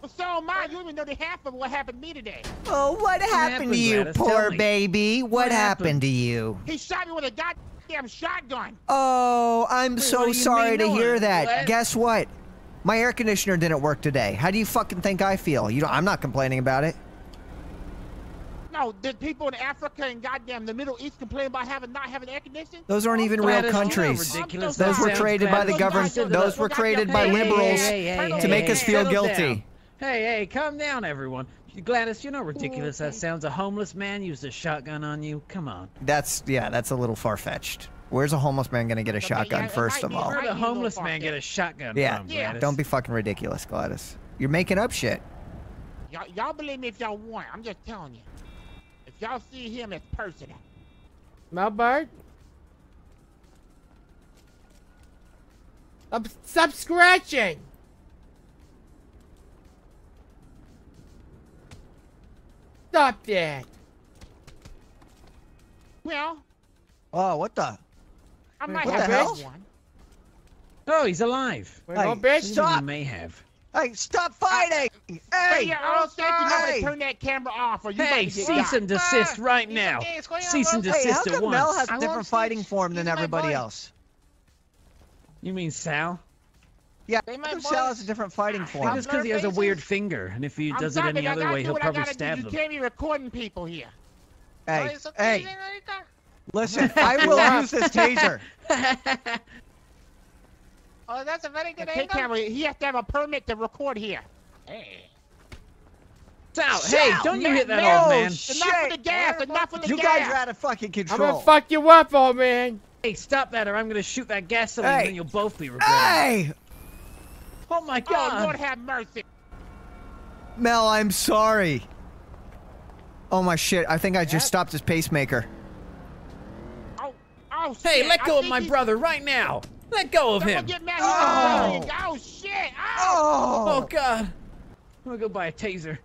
Well, so am I. You don't even know the half of what happened to me today. Oh, what happened to you, Gladys? Poor baby? What, happened? to you? He shot me with a goddamn shotgun. Oh, I'm Wait, so what do you sorry to hear that. what? Guess what? My air conditioner didn't work today. How do you fucking think I feel? You don't, I'm not complaining about it. No, the people in Africa and goddamn the Middle East complain about having not having air conditioning. Those aren't even real you know how countries. ridiculous Those were created by the government. Those were created by hey, hey, liberals hey, hey, to make us feel guilty. Hey, hey, calm down, everyone. Gladys, you're not ridiculous. That sounds. A homeless man used a shotgun on you. Come on. That's yeah, that's a little far fetched. Where's a homeless man gonna get a shotgun first of all? Where'd a homeless man get a shotgun Yeah, from, Gladys? don't be fucking ridiculous, Gladys. You're making up shit. Y'all, y'all believe me if y'all want. I'm just telling you. If y'all see him, it's personal. Melbert? Stop, stop scratching! Stop that! Well, Oh, what the? I might what have the hell? one. Oh, he's alive. Wait, no, bitch, He stop. may have. Hey, stop uh, fighting! Hey, Hey, yeah, I don't think you hey. to turn that camera off, or you Hey, might get cease and desist right now. Cease and desist Hey, desist how at come once. Mel has I a different won't fighting form than everybody boy. else? You mean Sal? Yeah, They might Sal boys- has a different fighting I think form. it's because he has a weird finger, and if he I'm does it any other way, he'll probably gotta do. stab You can't be recording people here. Hey, Oye, ¿eso qué hey, listen, <laughs> I will use this taser. <laughs> Oh, that's a very good Take angle. care He has to have a permit to record here. Hey. Sal, Sal, hey, don't you man, hit that man. old man. Enough with the gas. Enough with the You gas. guys are out of fucking control. I'm gonna fuck you up, old man. Hey, stop that, or I'm gonna shoot that gasoline, Hey. and you'll both be regretting. it. Hey, Oh my god. Oh, God! Lord have mercy. Mel, I'm sorry. Oh my shit! I think I just stopped his pacemaker. Oh, oh, Hey, shit. let I go of my brother right now. Let go of Someone him. Get mad. Oh. Oh. oh, shit. Oh. oh, Oh God! I'm gonna go buy a taser.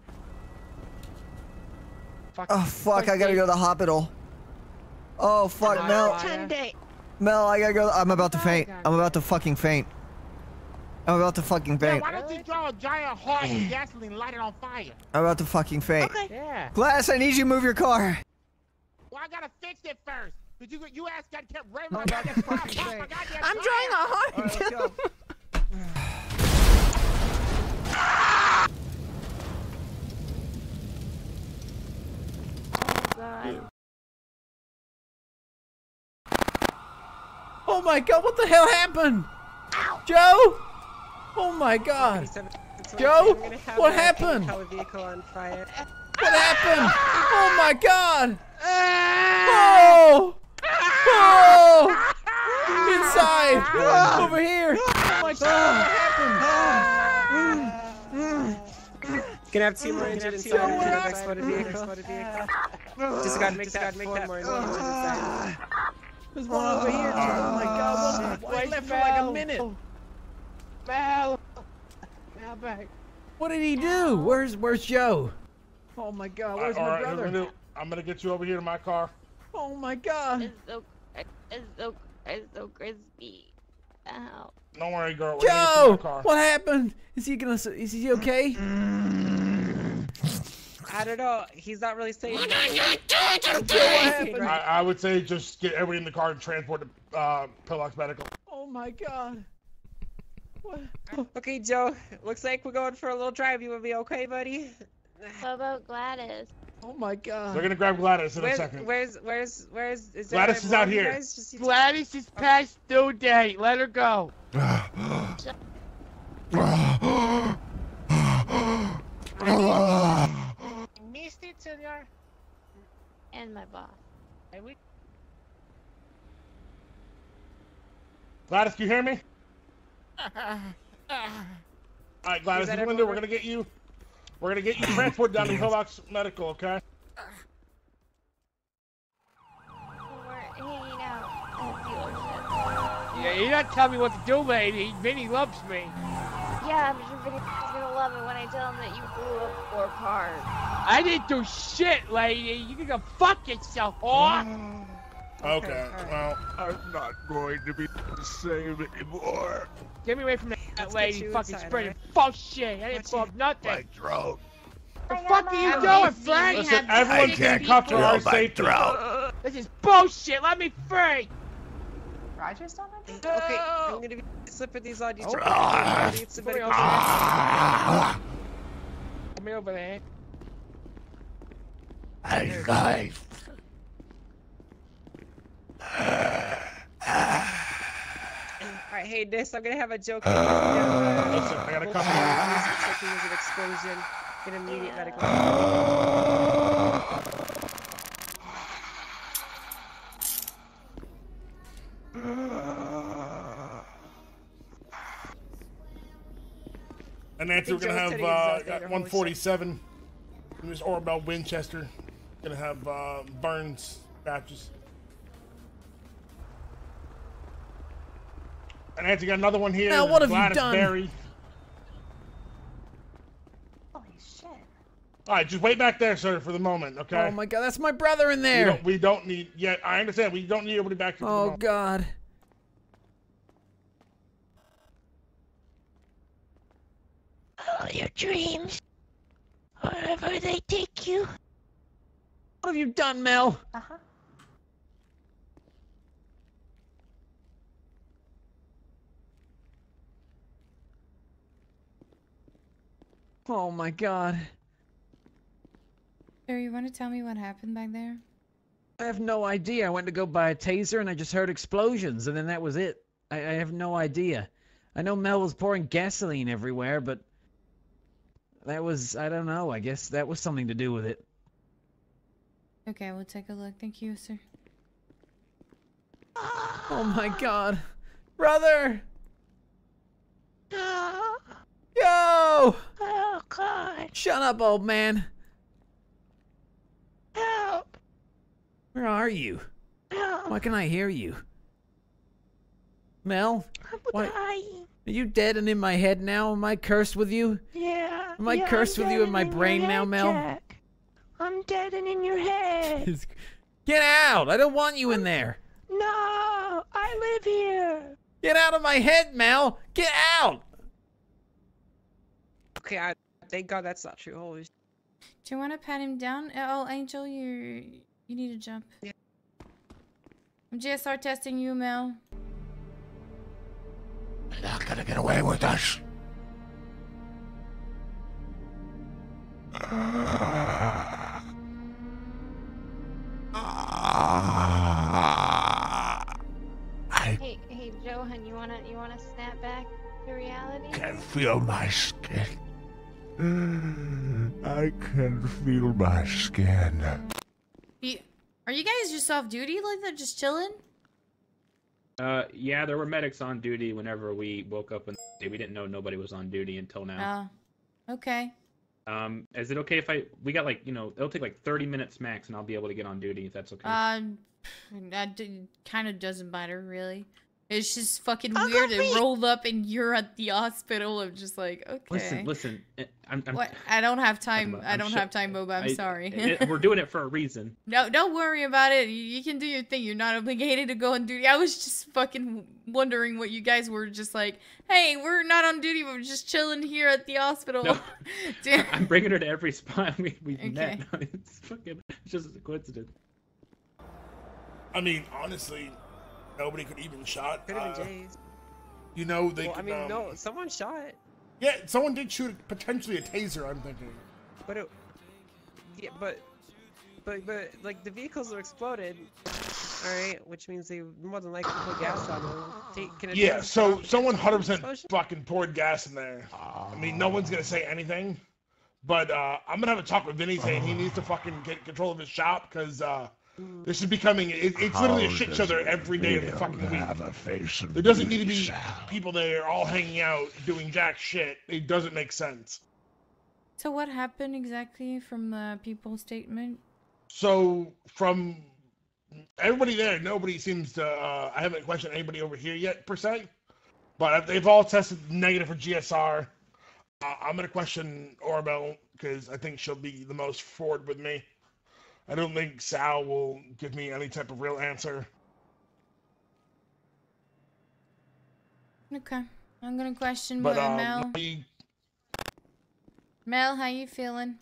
oh fuck! I gotta go to the hospital. Oh fuck, Mel. Tunde. Mel, I gotta go. I'm about to faint. I'm about to fucking faint. I'm about to fucking Yeah, faint. why don't you draw a giant heart and gasoline, light it on fire? I'm about to fucking faint. Okay. Yeah. Glass, I need you to move your car. Well, I gotta fix it first. Did you you ass got kept right my goddamn pop, pop, my goddamn I'm drawing a heart. All right, let's go. God. <laughs> Oh my God! What the hell happened? Joe! Oh my God! Joe, what happened? on fire. What happened? <laughs> Oh my God! Ah! Oh! Oh! Inside! Ah! Over here! Ah! Oh my God! What happened? Ah! Gonna have two more injured inside of the exploded vehicle. Just gotta make that four more injured inside. There's one over here. Oh my God! One, one left for like a minute. Mel. Mel back. What did he do? Where's Where's Joe? Oh my God! Where's my right, here's what brother? I'm gonna. I'm gonna get you over here to my car. Oh my God! It's so, it's so, it's so crispy. Ow. Don't worry, girl. We're gonna you in my Joe, car. what happened? Is he gonna? Is he okay? I don't know. He's not really saying. I, I would say just get everybody in the car and transport to uh, Pillbox Medical. Oh my God! What? Okay, Joe. Looks like we're going for a little drive. You will be okay, buddy? What about Gladys? Oh my God! They're gonna grab Gladys in a second. where's, where's, where's, is there Gladys a is out room here. guys just need to- Gladys is past due date. Let her go. Missed it, senor. And my boss. Hey, we- Gladys, can you hear me? <laughs> All right, Gladys, Is that what we're gonna do? We're everyone? gonna get you. We're gonna get you transported down to Pillbox Medical, okay? We're hanging out. Yeah, you don't telling me what to do, lady. Vinny loves me. Yeah, I'm sure Vinny's gonna love it when I tell him that you blew up four cars. I didn't do shit, lady. You can go fuck yourself, whore. <sighs> <laughs> Okay, well, I'm not going to be the same anymore. Get me away from that Let's lady you fucking inside, spreading alright? bullshit. I didn't blow up nothing. My throat. The fuck are you doing, busy. Frank? Listen, have everyone six get cuffed for people. our Feel my safety. throat. This is bullshit. Let me free. Roger's not on Okay, I'm gonna be slipping these on you. Oh. Ah. I need some Put me medical over there. Ah, Come here over there. I life. Alright, hey, this. I'm gonna have a joke. Listen, I gotta cuff you. Checking was an explosion. Get immediate medical. And Nancy, we're gonna Joe have said he was uh, out there got 147 in this Orbel Winchester. Gonna have uh, burns patches. And Nancy got another one here. Now, what have you Gladys done? Berry. Holy shit. All right, just wait back there, sir, for the moment, okay? Oh my God! That's my brother in we there. don't, we don't need. Yeah, I understand. We don't need everybody back here. for the Oh. God! All your dreams, wherever they take you. What have you done, Mel? Uh-huh. Oh my god. Sir, you want to tell me what happened back there? I have no idea. I went to go buy a taser and I just heard explosions and then that was it. I, I have no idea. I know Mel was pouring gasoline everywhere, but that was, I don't know, I guess that was something to do with it. Okay, we'll take a look. Thank you, sir. Oh my god. Brother! <gasps> <laughs> Yo! Oh, God. Shut up, old man. Help. Where are you? Help. Why can I hear you? Mel? I'm Why- dying. Are you dead and in my head now? Am I cursed with you? Yeah. Am I yeah, cursed I'm with you in my your brain now, head, Mel? Jack. I'm dead and in your head. <laughs> Get out! I don't want you in there. no, I live here. Get out of my head, Mel! Get out! Okay, I, thank God that's not true. Holy sh- Do you want to pat him down? Oh, Angel, you you need to jump. Yeah. I'm GSR testing you, Mel. Not gonna get away with us. <sighs> I Hey, hey, Johan, you wanna you wanna snap back to reality? can feel my skin. <sighs> I can feel my skin. You, are you guys just off duty like they're just chilling? Uh, yeah, there were medics on duty whenever we woke up and we didn't know nobody was on duty until now. Oh, okay. Um, is it okay if I? We got like you know, it'll take like 30 minutes max, and I'll be able to get on duty if that's okay. Um, <sighs> that kind of doesn't matter really. It's just fucking weird. It rolled up and you're at the hospital. I'm just like, okay. Listen, listen. eh, I'm. I'm What? I don't have time. I'm- I I'm don't sure- have time, Boba. I'm I- sorry. it- we're doing it for a reason. <laughs> No, don't worry about it. You, you can do your thing. You're not obligated to go on duty. I was just fucking wondering what you guys were just like. Hey, we're not on duty. We're just chilling here at the hospital. No. <laughs> I'm bringing her to every spot we we Okay. met. <laughs> It's fucking. It's just a coincidence. I mean, honestly, nobody could even shot. Could have uh, been Jay's. You know, they Well, I mean, um, no, someone shot. Yeah, someone did shoot potentially a taser. I'm thinking. But it, yeah, but, but, but, like the vehicles are exploded. All right, which means they more than likely put gas on them. Take, can a Yeah, so someone 100% explosion? fucking poured gas in there. I mean, no one's gonna say anything, but uh, I'm gonna have a talk with Vinny saying he needs to fucking get control of his shop because uh, this is becoming it, it's literally a shit does show there every day of the feel fucking to week. have a face of There doesn't need to be beauty, people there all hanging out doing jack shit. It doesn't make sense. So what happened exactly from the people's statement? So from everybody there, nobody seems to. Uh, I haven't questioned anybody over here yet per se, but they've all tested negative for GSR. Uh, I'm gonna question Orbel because I think she'll be the most forward with me. I don't think Sal will give me any type of real answer. Okay, I'm gonna question But more um, Mel. we- Mel, how you feeling?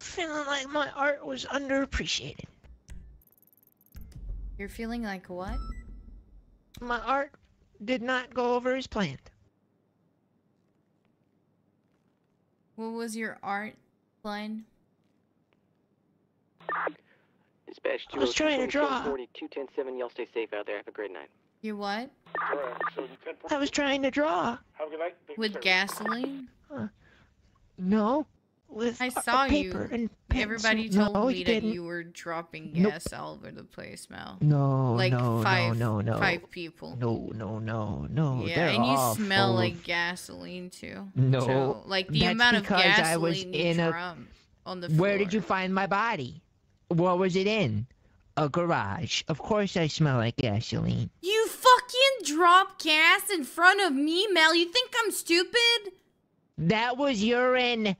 Feeling like my art was underappreciated. You're feeling like what? My art did not go over as planned. What was your art line? Dispatch I was oh trying to draw. 40, 210 Y'all stay safe out there. Have a great night. You what? I was trying to draw. Have a good night. With gasoline? Huh. No, with I a- a saw you. paper and Everybody told no, me you that didn't. you were dropping Nope. gas all over the place, Mel. No, like no, five, no, no, no. five people. No, no, no, no. yeah, they're and you smell full like of- gasoline too. No, So, like the that's amount of because gasoline I was you in a- drop on the Where did you find my body? What was it in? A garage. Of course I smell like gasoline. You fucking drop gas in front of me, Mel. You think I'm stupid? That was urine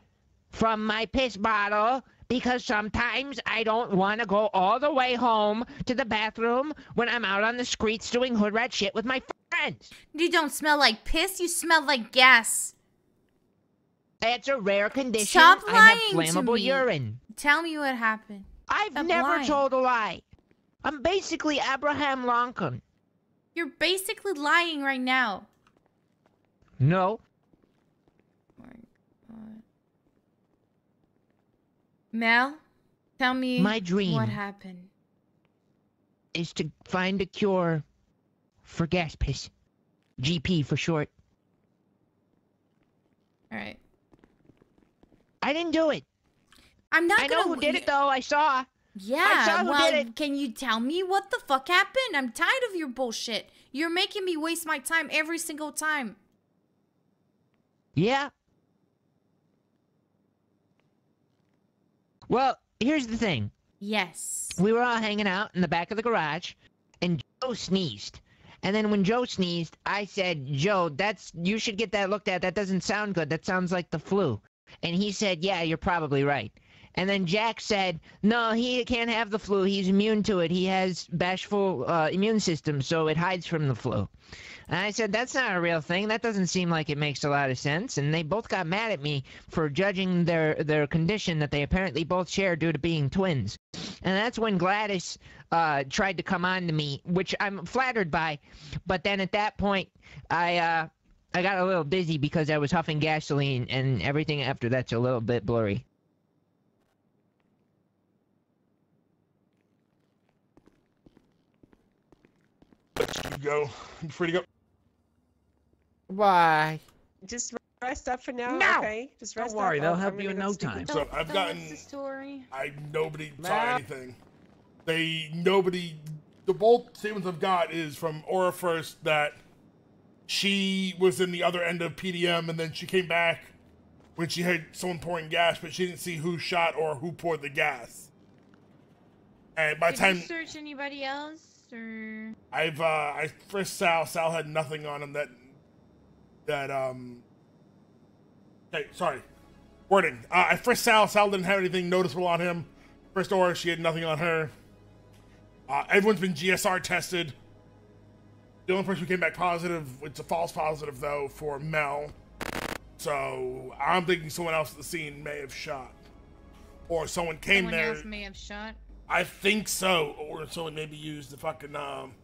from my piss bottle because sometimes I don't want to go all the way home to the bathroom when I'm out on the streets doing hood rat shit with my friends. You don't smell like piss. You smell like gas. That's a rare condition. Stop I have lying to flammable me. urine. Tell me what happened. I've Stop never lying. told a lie. I'm basically Abraham Lincoln. You're basically lying right now. No. Mel, tell me My dream. what happened. Is to find a cure for gas piss. GP for short. All right. I didn't do it. I'm not I gonna. know who did it though. I saw. Yeah. I saw who well, did it. can you tell me what the fuck happened? I'm tired of your bullshit. You're making me waste my time every single time. Yeah. Well, here's the thing. Yes. We were all hanging out in the back of the garage, and Joe sneezed. And then when Joe sneezed, I said, "Joe, that's you should get that looked at. That doesn't sound good. That sounds like the flu." And he said, "Yeah, you're probably right." And then Jack said, "No, he can't have the flu. He's immune to it. He has bashful uh, immune system, so it hides from the flu." And I said, "That's not a real thing. That doesn't seem like it makes a lot of sense." And they both got mad at me for judging their their condition that they apparently both share due to being twins. And that's when Gladys uh, tried to come on to me, which I'm flattered by. But then at that point, I uh, I got a little dizzy because I was huffing gasoline, and everything after that's a little bit blurry. You go. You free to go. Why? Just rest up for now. No! Okay. Just rest Don't rest worry, up. they'll I'll- help you in no time. So. I've gotten. story. I nobody saw Matt? anything. They nobody. The both statements I've got is from Aura first that she was in the other end of PDM and then she came back when she had someone pouring gas, but she didn't see who shot or who poured the gas. And by Did time you search anybody else or? I've uh I frisked Sal. Sal had nothing on him that that um. Hey, sorry, wording. Uh, I frisked Sal. Sal didn't have anything noticeable on him. Frisked Aura. She had nothing on her. Uh, everyone's been GSR tested. The only person who came back positive, it's a false positive though for Mel. So I'm thinking someone else at the scene may have shot, or someone came Someone there. else may have shot. I think so, or someone maybe used the fucking um,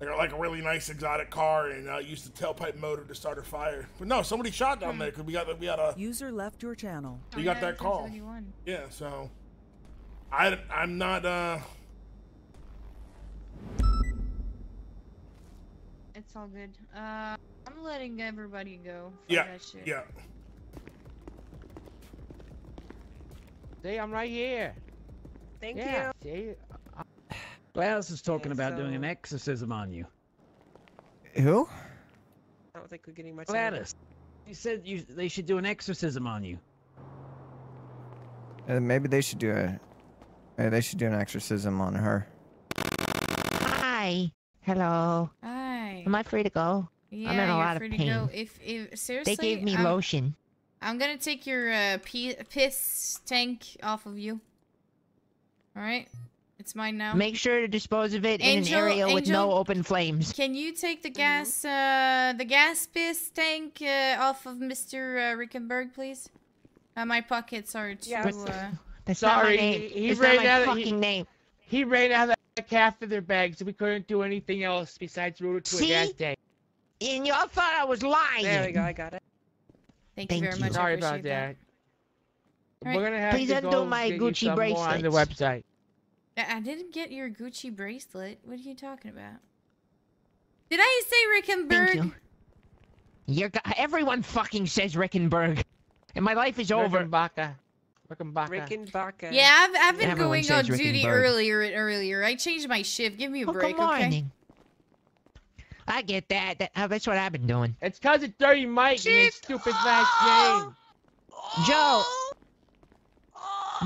like, like a really nice exotic car and uh, used the tailpipe motor to start a fire. But no, somebody shot down there because we got we got a User left your channel. we got that call. Yeah, so I I'm not uh It's all good. Uh, I'm letting everybody go. Fuck yeah that shit. yeah. See, I'm right here. Thank yeah, you. See? Gladys is talking Okay, about doing an exorcism on you. Who? I don't think we're getting much. Gladys. You said you they should do an exorcism on you. Uh, maybe they should do a. Maybe they should do an exorcism on her. Hi. Hello. Hi. Am I free to go? Yeah, I'm in a you're lot free of to pain. go. If if seriously, they gave me I'm, lotion. I'm gonna take your uh, pee, piss tank off of you. All right, it's mine now. Make sure to dispose of it Angel- in an area with no open flames. Can you take the gas, uh, the gas piss tank uh, off of Mr. Uh, Rickenberg, please? Uh, my pockets are too. Yes. Uh, That's not my Sorry, name. he, he It's not ran my out of fucking he, name. He ran out of the catheter bag, so we couldn't do anything else besides route it to See? a gas tank. And y'all thought I was lying. There we go. I got it. thank, Thank you very you. much. Sorry appreciate about that. All We're gonna have Please to undo go my get you Gucci bracelet more on the website. I I didn't get your Gucci bracelet. What are you talking about? Did I say Rickenberg? Thank you. You're, everyone fucking says Rickenberg. And my life is over. Rickenbacker. Rickenbacker. Rickenbacker. Yeah, I've, I've been Everyone going on duty earlier and earlier. I changed my shift. Give me a Well, break, good okay? morning. I get that. that uh, that's what I've been doing. It's cause of Dirty Mike and his stupid last name. Joe.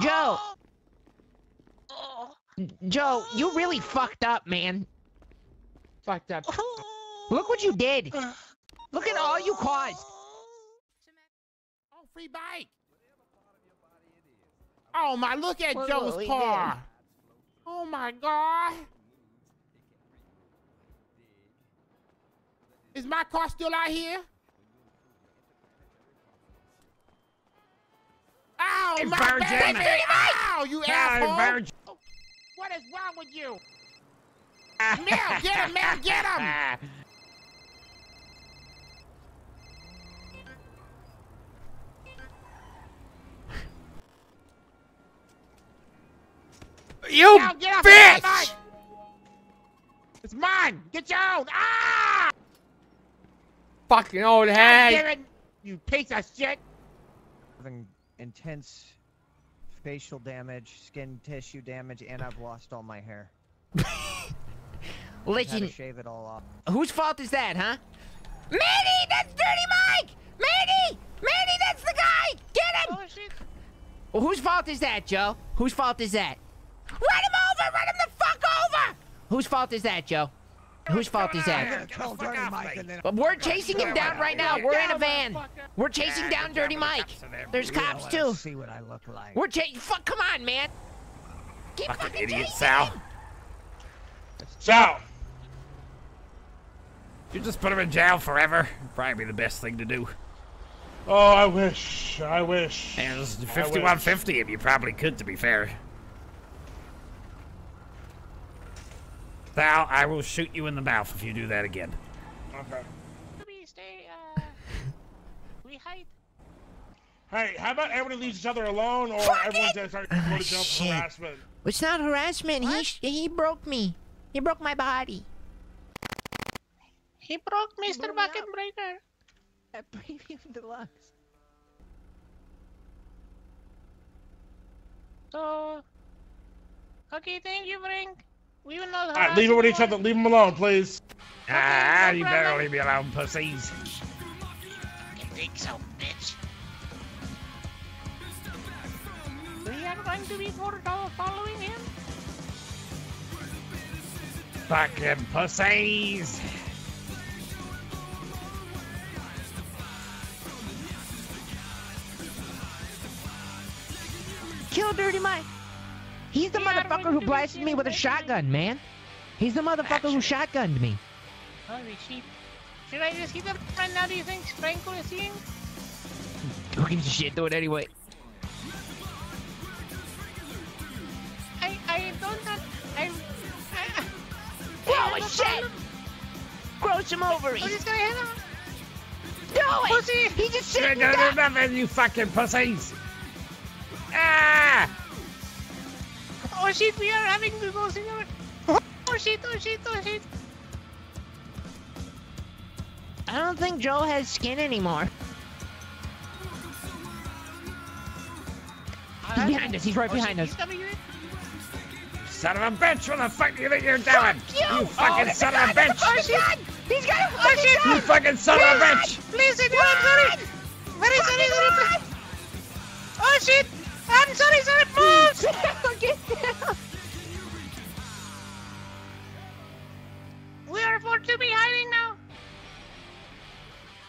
Joe. <gasps> Joe, you really fucked up, man. Fucked up. Look what you did. Look at all you caused. Oh, free bike. Oh my, look at Well, Joe's we car. Oh my god. Is my car still out here? Ow, hey, my virgin. baby! Ow, you hey, asshole! Virgin. Oh, what is wrong with you? <laughs> Mel, get him, Mel, get him! <laughs> You now, get bitch! Mine. It's mine! Get your own! Ah! Fucking old head! You piece of shit! Intense facial damage, skin tissue damage, and I've lost all my hair. I've Listen, shave it all off. whose fault is that, huh? Mani, that's Dirty Mike! Mani! Mani, that's the guy! Get him! Oh, well, whose fault is that, Joe? Whose fault is that? Run him over! Run him the fuck over! Whose fault is that, Joe? Whose fault is that? Kill Dirty Mike and then But we're chasing him down right now. We're in a van. We're chasing down Dirty Mike. There's cops too. See what I look like. We're chasing. Fuck! Come on, man. Keep fucking Idiot, chasing Sal. him. Sal! You just put him in jail forever. Probably the best thing to do. Oh, I wish. I wish. And it's 5150 if you probably could, to be fair. Sal, I will shoot you in the mouth if you do that again. Okay. We stay, uh, we hide. Hey, how about everybody leaves each other alone, or everyone just starts going to jail for shit. harassment? It's not harassment. He sh- he broke me. He broke my body. He broke Mr. Bucket Breaker. <laughs> At Premium Deluxe. So, okay, thank you, Frank. We will not All right, leave it with each other. Leave them alone, please. Ah, no you better leave me alone, pussies. You think so, bitch? We are going to be for following him. Fucking pussies. Kill Dirty Mike. He's the motherfucker who blasted me with a shotgun, man. He's the motherfucker who shotgunned me. Holy shit. Should I just hit him right now, do you think Franco is seeing? Who gives a shit? Do it anyway. I, I don't know. I, I, Whoa, shit! Grow some ovaries. I'm just gonna hit him. Do it! Pussy! He just You're sitting gonna down. nothing, you fucking pussies. Ah! Oh shit, we are having to go single. Oh shit, oh shit, oh shit. I don't think Joe has skin anymore. He's behind us. He's right Oh, behind shit, us. He's coming. Son of a bitch, what the fuck do you think you're doing? you! You fucking Oh, son of a bitch! Oh shit! He's got a Oh fucking shit! You fucking son of a bitch! Please, senor, I'm sorry. Very sorry, sorry. please. Oh shit! I'm sorry, sorry. <laughs> Move! We are forced to be hiding now.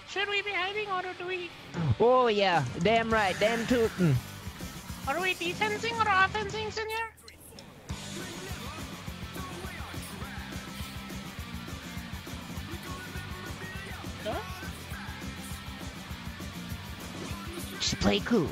Should we be hiding or do we? Oh yeah, damn right, damn tootin'. Are we defensing or offensing, senor? Huh? Just play cool.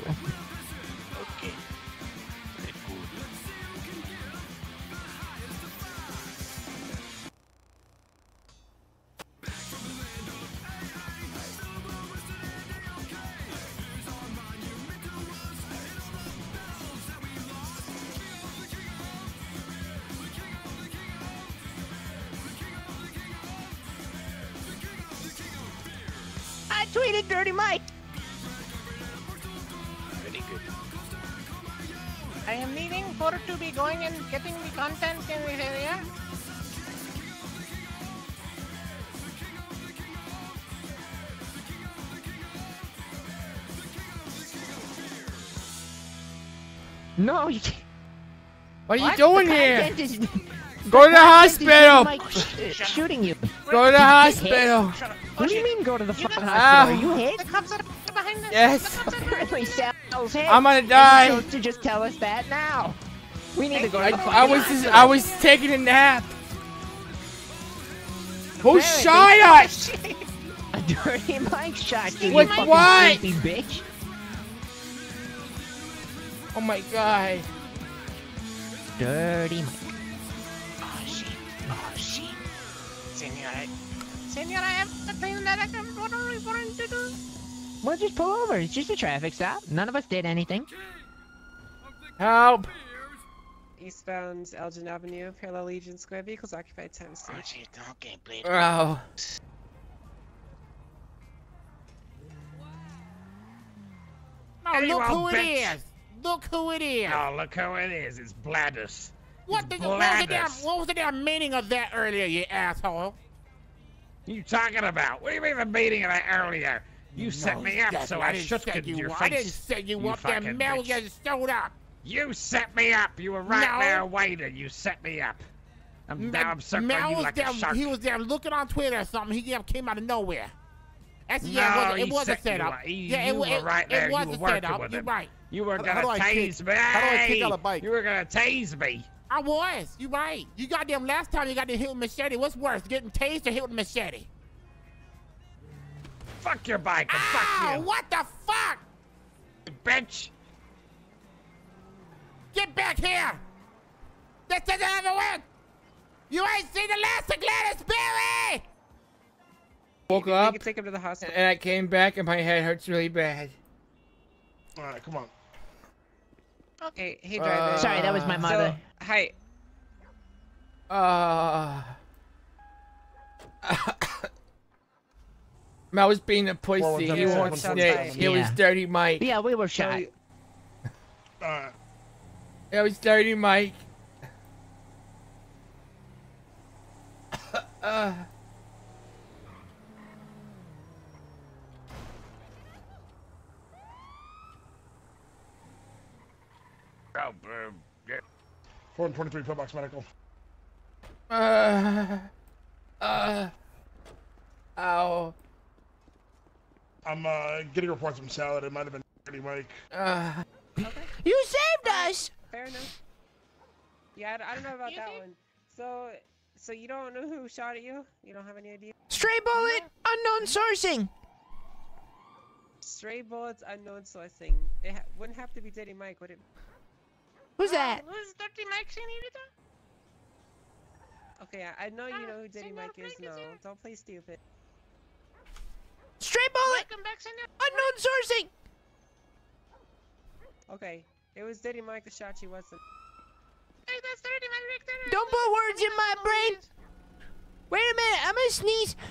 No, you can't. What are you What? doing The here? Go to <laughs> the content is Dirty hospital. Mike sh- uh, shooting you. Go to the hospital. What do you mean go to the fucking Ah. hospital? Are you hit? The cops are behind us. Yes. Apparently Sal's hit. I'm gonna die. you're supposed to just tell us that now. We need to go to I, the I was just, I was taking a nap. Who shot us? <laughs> A dirty Mike shot you, With you fucking what? creepy bitch. Oh my god. Dirty Mike. Oh shit. Oh shit. Senora. Senora, I have a thing that I can. What are we going to do? Well, just pull over. It's just a traffic stop. None of us did anything. Help. eastbound Elgin Avenue, parallel Legion Square. Vehicles occupied. Time to Okay, blade. Oh. Oh, Hey, look who old bitch. is. Look who it is. Oh, look who it is. It's Bladus. What, It's the, what, was the damn, what was the damn meaning of that earlier, you asshole? You talking about? What do you mean the meeting of that earlier? You set me up so I didn't shook you your face. I didn't set you, up. That Mel just showed up. You set me up. You were right No. there waiting. You set me up. I'm, now I'm circling Mel you was like a shark. He was there looking on Twitter or something. He came out of nowhere. That's, No, yeah, it was, it was a set you setup. up. Yeah, you it, were it, right there. It You was were a setup. You're right. You were gonna how do I kick- tase me. how do I kick out a bike? You were gonna tase me. I was. You right. You got them last time you got them hit with machete. What's worse, getting tased or hit with machete? Fuck your bike and Ow, fuck you. what the fuck? Bitch. Get back here! This doesn't ever work! You ain't seen the last of Gladys Berry! Woke You up can take him to the hospital. and I came back and my head hurts really bad. All right, come on. Hey, hey, Uh, driver. Sorry, that was my mother. So, hi. Uh. <coughs> Mel was being a pussy. He Yeah, wants that's snitch. fine. It was Dirty Mike. Yeah, we were shot. Uh, It was Dirty Mike. <coughs> uh. Oh, um, yeah. 423 Pillbox Medical. Uh. Uh. Ow. I'm uh, getting reports from Salad. It might have been Dirty Mike. Uh. You saved us! Fair enough. Yeah, I don't, I don't know about that one. So, so you don't know who shot at you? You don't have any idea? Stray bullet, unknown sourcing. Stray bullets, unknown sourcing. It ha- wouldn't have to be Diddy Mike, would it? Who's that? Who's Dirty Mike, senorita? Okay, I, I know you Ah, know who Diddy Senor Mike is No, here. Don't play stupid. Stray bullet, Welcome back, senor. unknown sourcing. Okay, it was Diddy Mike that shot you, wasn't? Hey, that's Dirty Mike right there. Don't put words in my brain. Wait a minute, I'm gonna sneeze. <laughs>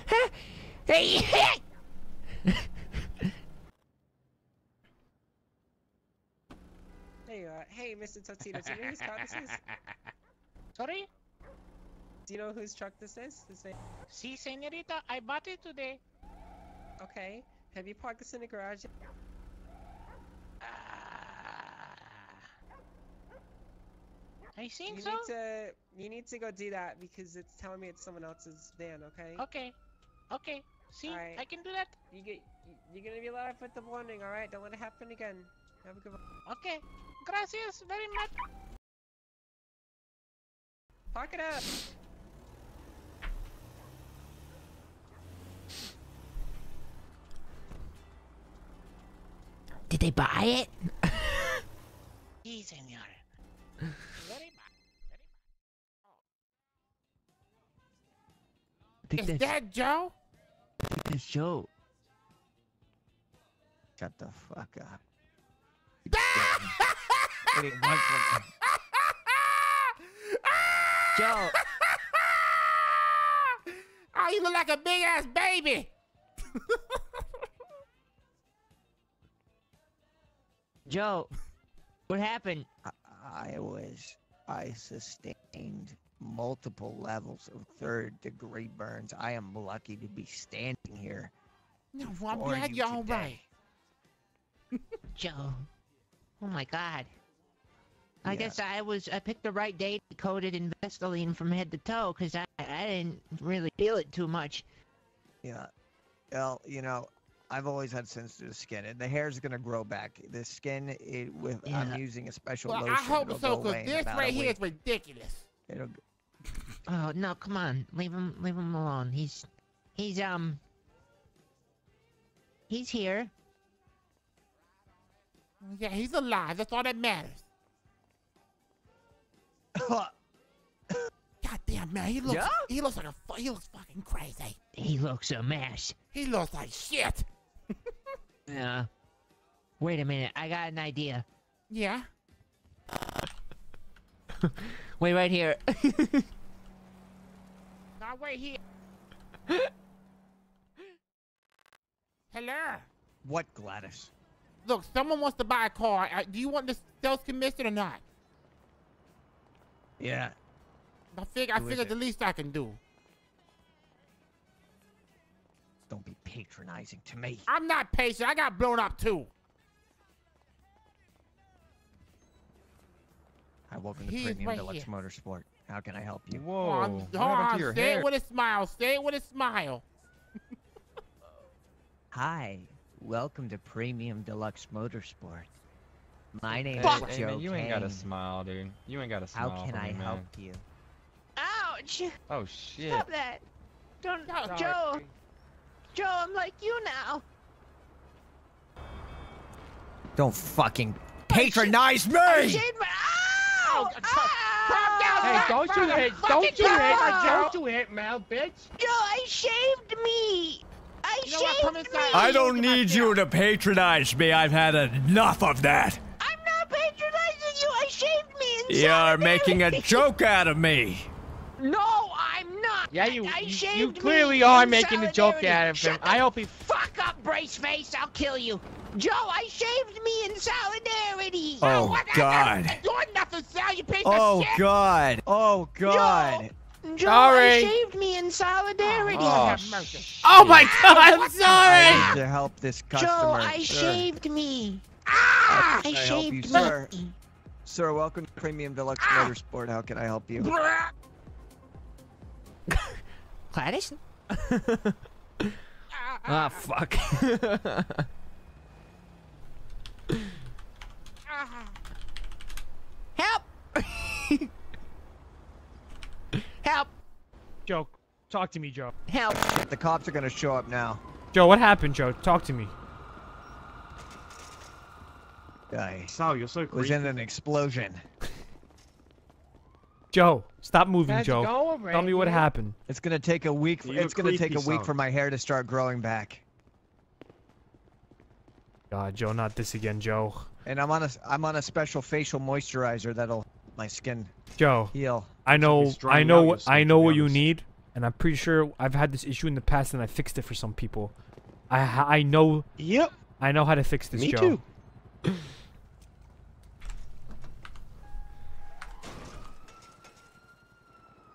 Huh? Hey, Hey, uh, hey, Mr. Totino, do you know whose car this is? <laughs> Sorry? Do you know whose truck this is? This? Si, senorita, I bought it today. Okay. Have you parked this in the garage? I think you so. need to you need to go do that because it's telling me it's someone else's van. Okay. Okay. Okay. See, Alright. I can do that. You get you're gonna be alive with the warning. All right. Don't let it happen again. Have a good one. Okay. Gracias very much. Park it up. did they buy it? <laughs> Si, senor. Very much. I think Is that Joe? I think that's Joe. Shut the fuck up. <laughs> What do you from me? Joe, Oh, you look like a big ass baby. Joe, what happened? I was. I sustained multiple levels of third degree burns. I am lucky to be standing here. No, well, I'm glad you you're all right. Joe. Oh my god. I Yeah. guess I was I picked the right day to coat it in Vaseline from head to toe because I I didn't really feel it too much. Yeah. Well, you know, I've always had sensitive skin, and the hair's gonna grow back. The skin, it, with Yeah. I'm using a special Well, lotion. I hope it'll so, cause this right here week. ridiculous. It'll. Oh no, come on, leave him leave him alone. He's he's um he's here. Yeah, he's alive. That's all that matters. <laughs> God damn man, he looks Yeah? he looks like a fu- he looks fucking crazy. He looks a mess. He looks like shit. <laughs> Yeah. Wait a minute, I got an idea. Yeah. <laughs> Wait right here. Now wait here. Hello. What, Gladys? Look, someone wants to buy a car. Uh, do you want the sales commission or not? Yeah. I figure I Who is figured the least I can do. Don't be patronizing to me. I'm not patient. I got blown up too. Hi, welcome to Premium right Deluxe here. Motorsport. How can I help you? Hold on, hold on. Say it with a smile. Say it with a smile. Hi, welcome to Premium Deluxe Motorsport. My name Hey, is hey, Joe man, you ain't got to Caine. smile, dude. You ain't got to How can I me, help you? Ouch! Oh shit. Stop that! Don't, Sorry. Joe. Joe, I'm like you now. Don't fucking patronize me! I shaved my. Ow! Calm down. Hey, don't you Fucking hit! Don't you hit! calm down. Don't you hit, Mel, bitch! Joe, I shaved me. I You know shaved me. I don't need you to patronize me. I've had enough of that. You're making a joke out of me. No, I'm not. Yeah, you I you, you clearly are in making a joke out of him. I hope he. Fuck up, braceface. I'll kill you. Joe, I shaved me in solidarity. Oh, what? God. You're nothing, Sal. You piece Oh, of shit. God. Oh, God. Joe, Sorry. I shaved me in solidarity. Oh, oh Have mercy. Oh my god, I'm sorry. Ah! I sorry! need to help this customer. Joe. I ah! sir. shaved me. How I can I help you, shaved sir? Me. Sir, welcome to Premium Deluxe Ah. Motorsport. How can I help you? <laughs> Gladys? <laughs> ah, fuck. <laughs> Help! Help! Joe, talk to me, Joe. Help! The cops are gonna show up now. Joe, what happened, Joe? Talk to me. I Sal, you're so was creepy. in an explosion. Joe, stop moving, How's it Joe. going, Tell me what happened. It's gonna take a week. For, You're it's gonna take a week Sal. for my hair to start growing back. God, Joe, not this again, Joe. And I'm on a I'm on a special facial moisturizer that'll my skin Joe, heal. I know, I know what I know what you need, and I'm pretty sure I've had this issue in the past, and I fixed it for some people. I I know Yep. I know how to fix this, Me Joe. too. <clears throat>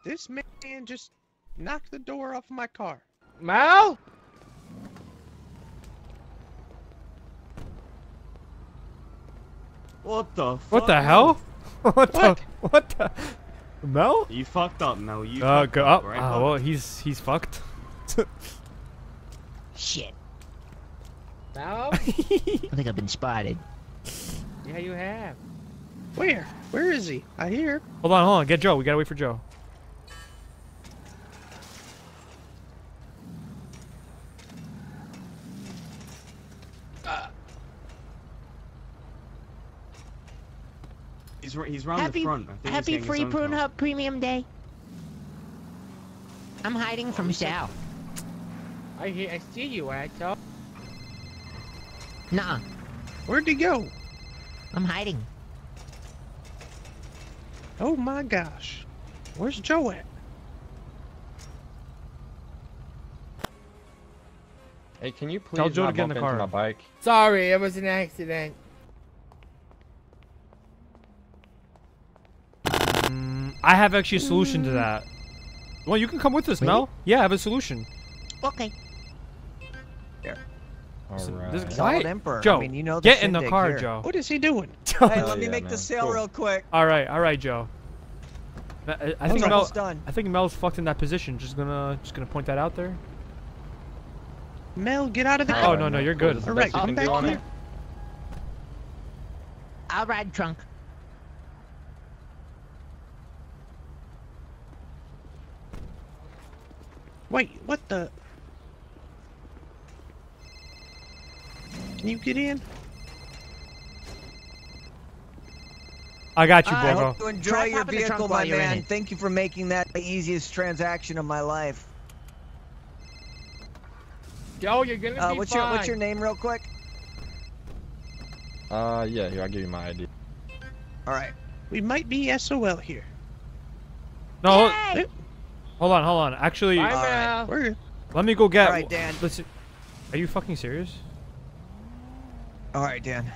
This man just knocked the door off my car. Mel? What the fuck? What the hell? what the what the Mel? <laughs> You fucked up, Mel. You Uh, fucked go up, up. right? Ah, bud? well, he's he's fucked. Shit. Mel? <laughs> I think I've been spotted. yeah, you have. Where? Where is he? I hear. hold on, hold on. Get Joe. We gotta wait for Joe. He's ri- he's round Happy, the front. I think happy free prune hub premium day. I'm hiding from Sal. I hear. I see you, asshole. Nah, Where'd he go? I'm hiding. Oh my gosh. Where's Joe at? Hey, can you please Tell Joe to not get in bump the into car. my bike? Sorry, it was an accident. I have actually a solution to that. Well, you can come with us, Mel. Yeah, I have a solution. Okay. Alright. This- Solid why- Emperor. I Joe, mean, you know get in the car, here. Joe. What is he doing? <laughs> Hey, Oh, let me yeah, make man. the sale Cool. real quick. All right, all right, Joe. I, I- uh, I think Okay. Mel. Done. I think Mel's fucked in that position. Just gonna, just gonna point that out there. Mel, get out of the oh, car. Oh no, no, you're good. this is the All right, best you come back on here. it? I'll ride Wait, what the? Can you get in? I got you, I Bogo. hope you enjoy Try your popping the trunk vehicle, while my you're in man. it. Thank you for making that the easiest transaction of my life. Joe, you're gonna Uh, be what's fine. your What's your name, real quick? Uh, yeah, here, I'll give you my ID. All right. We might be SOL here. No. Hold on, hold on. Actually, Bye, Mel. Let me go get. All right, Dan. Listen, are you fucking serious? All right, Dan.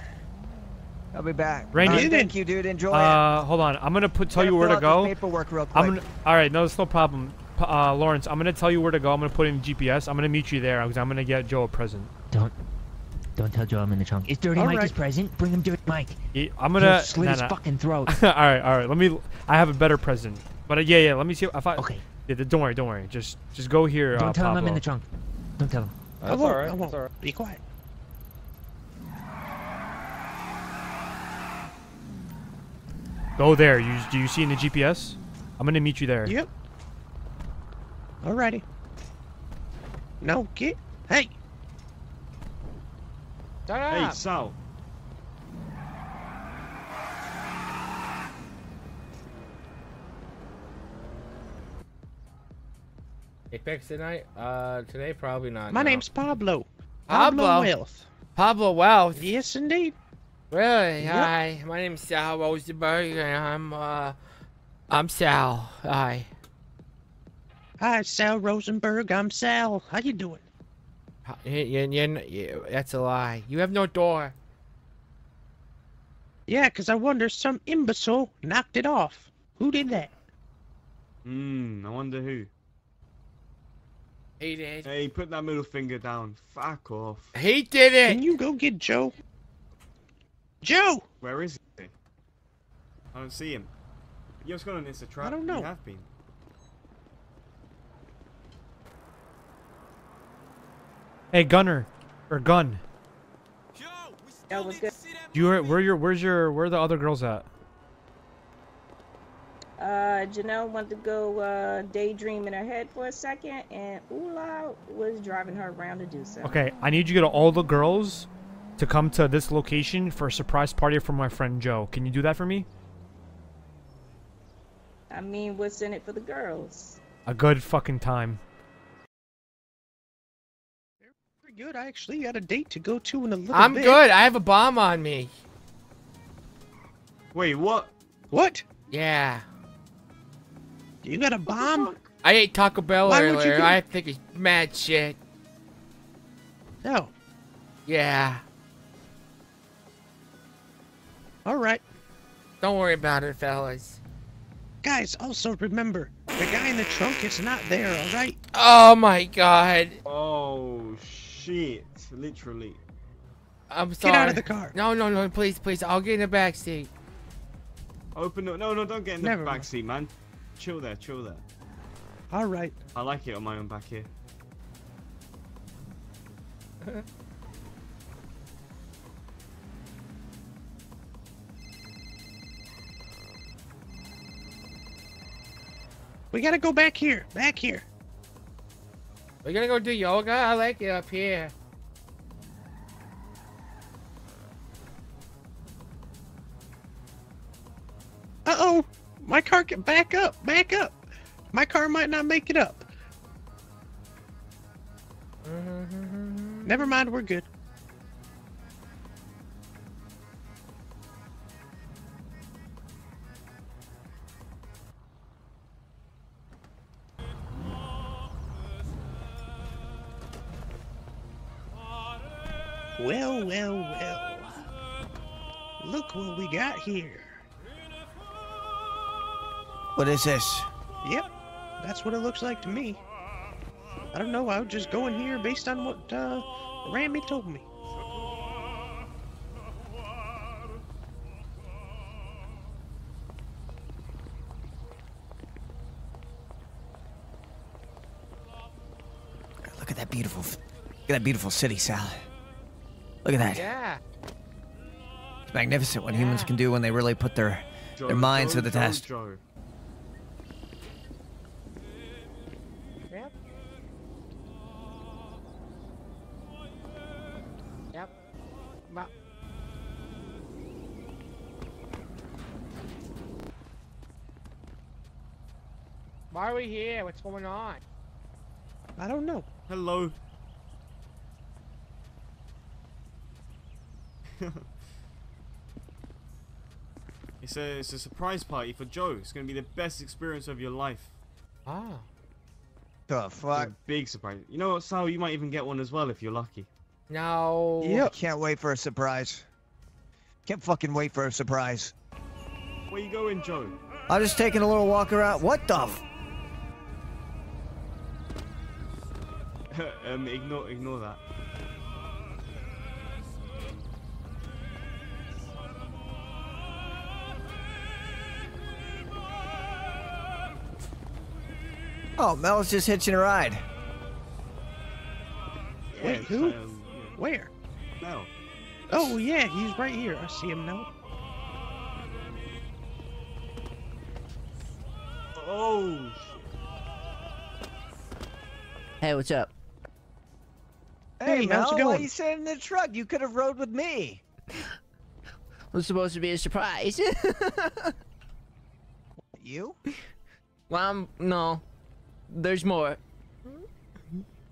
I'll be back. Randy- Uh, thank you, dude. Enjoy it. Uh, hold on. I'm gonna put tell Gotta you where to out go. this paperwork real I'm quick. gonna. All right, no, it's no problem. Uh, Lawrence, I'm gonna tell you where to go. I'm gonna put in GPS. I'm gonna meet you there because I'm gonna get Joe a present. Don't, don't tell Joe I'm in the trunk. Is Dirty All Mike right. his present? Bring him Dirty Mike. Yeah, I'm He'll gonna slit nah, his nah. fucking throat. <laughs> all right, all right. Let me. I have a better present. But uh, yeah, yeah. Let me see if I. Okay. Yeah, don't worry, don't worry. Just, just go here. Don't uh, tell him I'm in the trunk. Don't tell him. I won't. I won't. Be quiet. Go there. You do you see in the GPS? I'm gonna meet you there. Yep. Alrighty. No, get. Hey. Shut Hey, up. Sal. Apex tonight? Uh, today probably not. My no. name's Pablo. Pablo. Wealth. Pablo Wealth. Yes, indeed. Really? Yep. Hi, my name's Sal Rosenberg, and I'm uh, I'm Sal. Hi. Hi, Sal Rosenberg. I'm Sal. How you doing? You, you, you, you, that's a lie. You have no door. Yeah, 'cause I wonder some imbecile knocked it off. Who did that? Hmm, I wonder who. He did. Hey, put that middle finger down. Fuck off. He did it. Can you go get Joe? Joe! Where is he? I don't see him. You what's going on? It's a trap. I don't know. You have been. Hey, Gunner, or Gun. That was good. You where, where your where's your where are the other girls at? Uh, Janelle wanted to go uh, daydream in her head for a second, and Ula was driving her around to do so. Okay, I need you to get all the girls to come to this location for a surprise party for my friend Joe. Can you do that for me? I mean, what's in it for the girls? A good fucking time. Pretty good. I actually got a date to go to in a little I'm bit. good. I have a bomb on me. Wait, what? What? Yeah. You got a bomb? I ate Taco Bell Why earlier. do- I think it's mad shit. No. Yeah. All right. Don't worry about it, fellas. Guys, also remember, the guy in the trunk is not there, all right? Oh my god. Oh shit! Literally. I'm sorry. Get sorry. out of the car. No, no, no, please, please. I'll get in the back seat. Open the no, no, don't get in the Never back mind. seat, man. Chill there, chill there. All right. I like it on my own back here. We gotta go back here. Back here. We're gonna go do yoga. I like it up here. My car can back up. Back up. My car might not make it up. Mm-hmm. Never mind, we're good. Well, well, well. Look what we got here. What is this? Yep, that's what it looks like to me. I don't know, I would just go in here based on what uh, Ramee told me. Look at that beautiful, look at that beautiful city, Sal. Look at that. Yeah. It's magnificent what humans can do when they really put their their minds to the test. Joe. Yep. Here? What's going on? I don't know. Hello. <laughs> It's a it's a surprise party for Joe. It's gonna be the best experience of your life. Ah. The fuck? a big surprise. You know what, Sal? You might even get one as well if you're lucky. No. I can't wait for a surprise. Can't fucking wait for a surprise. Where you going, Joe? I'm just taking a little walk around. What the? <laughs> um, ignore ignore that. oh, Mel's just hitching a ride. Wait, who? um, Where? No. Oh yeah, he's right here. I see him now. Oh. Hey, what's up? Hey, Hey, Mel, how's it why going? you sitting in the truck? You could have rode with me. It <laughs> was supposed to be a surprise. <laughs> You? well, I'm, no. There's more.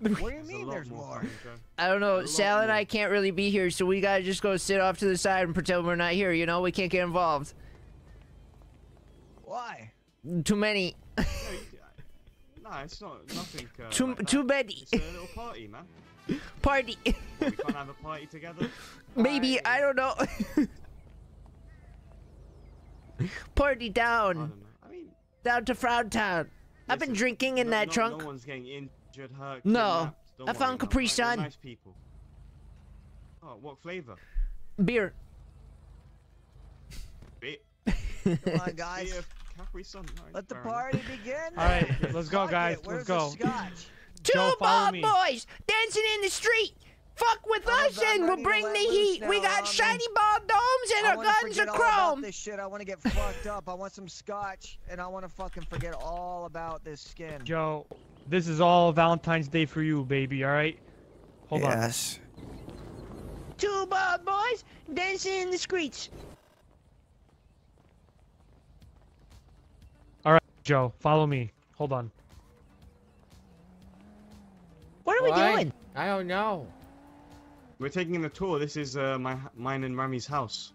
What do you mean there's more? I don't know. Sal and I can't really be here, so we gotta just go sit off to the side and pretend we're not here. You know, we can't get involved. Why? Too many. Nah, it's not nothing. Uh, Too like too many. It's a little party, man. <laughs> <laughs> Party. we can't have a party together. Maybe I don't know. <laughs> Party down. down to Frown Town. I've been drinking in no, that no, trunk. No one's getting injured, hurt. No, I worry, found Capri Sun. Nice people. Oh, what flavor? Beer. Beer. Come on, <laughs> guys. Beer, Capri Sun. alright, Let the fair enough. party begin. All right, let's go, guys. Where's Let's the go. scotch? Two Joe, follow bald me. boys dancing in the street. Fuck with us and we'll bring the heat. We got um, shiny ball domes and I our guns are chrome. this shit. I want to get fucked up. I want some scotch, and I want to fucking forget all about this skin. Joe, this is all Valentine's Day for you, baby. All right. Hold on. yes. Two bald boys dancing in the streets. All right, Joe, follow me. Hold on. What are we What? doing? I don't know. We're taking a tour. This is uh, my mine and Ramee's house.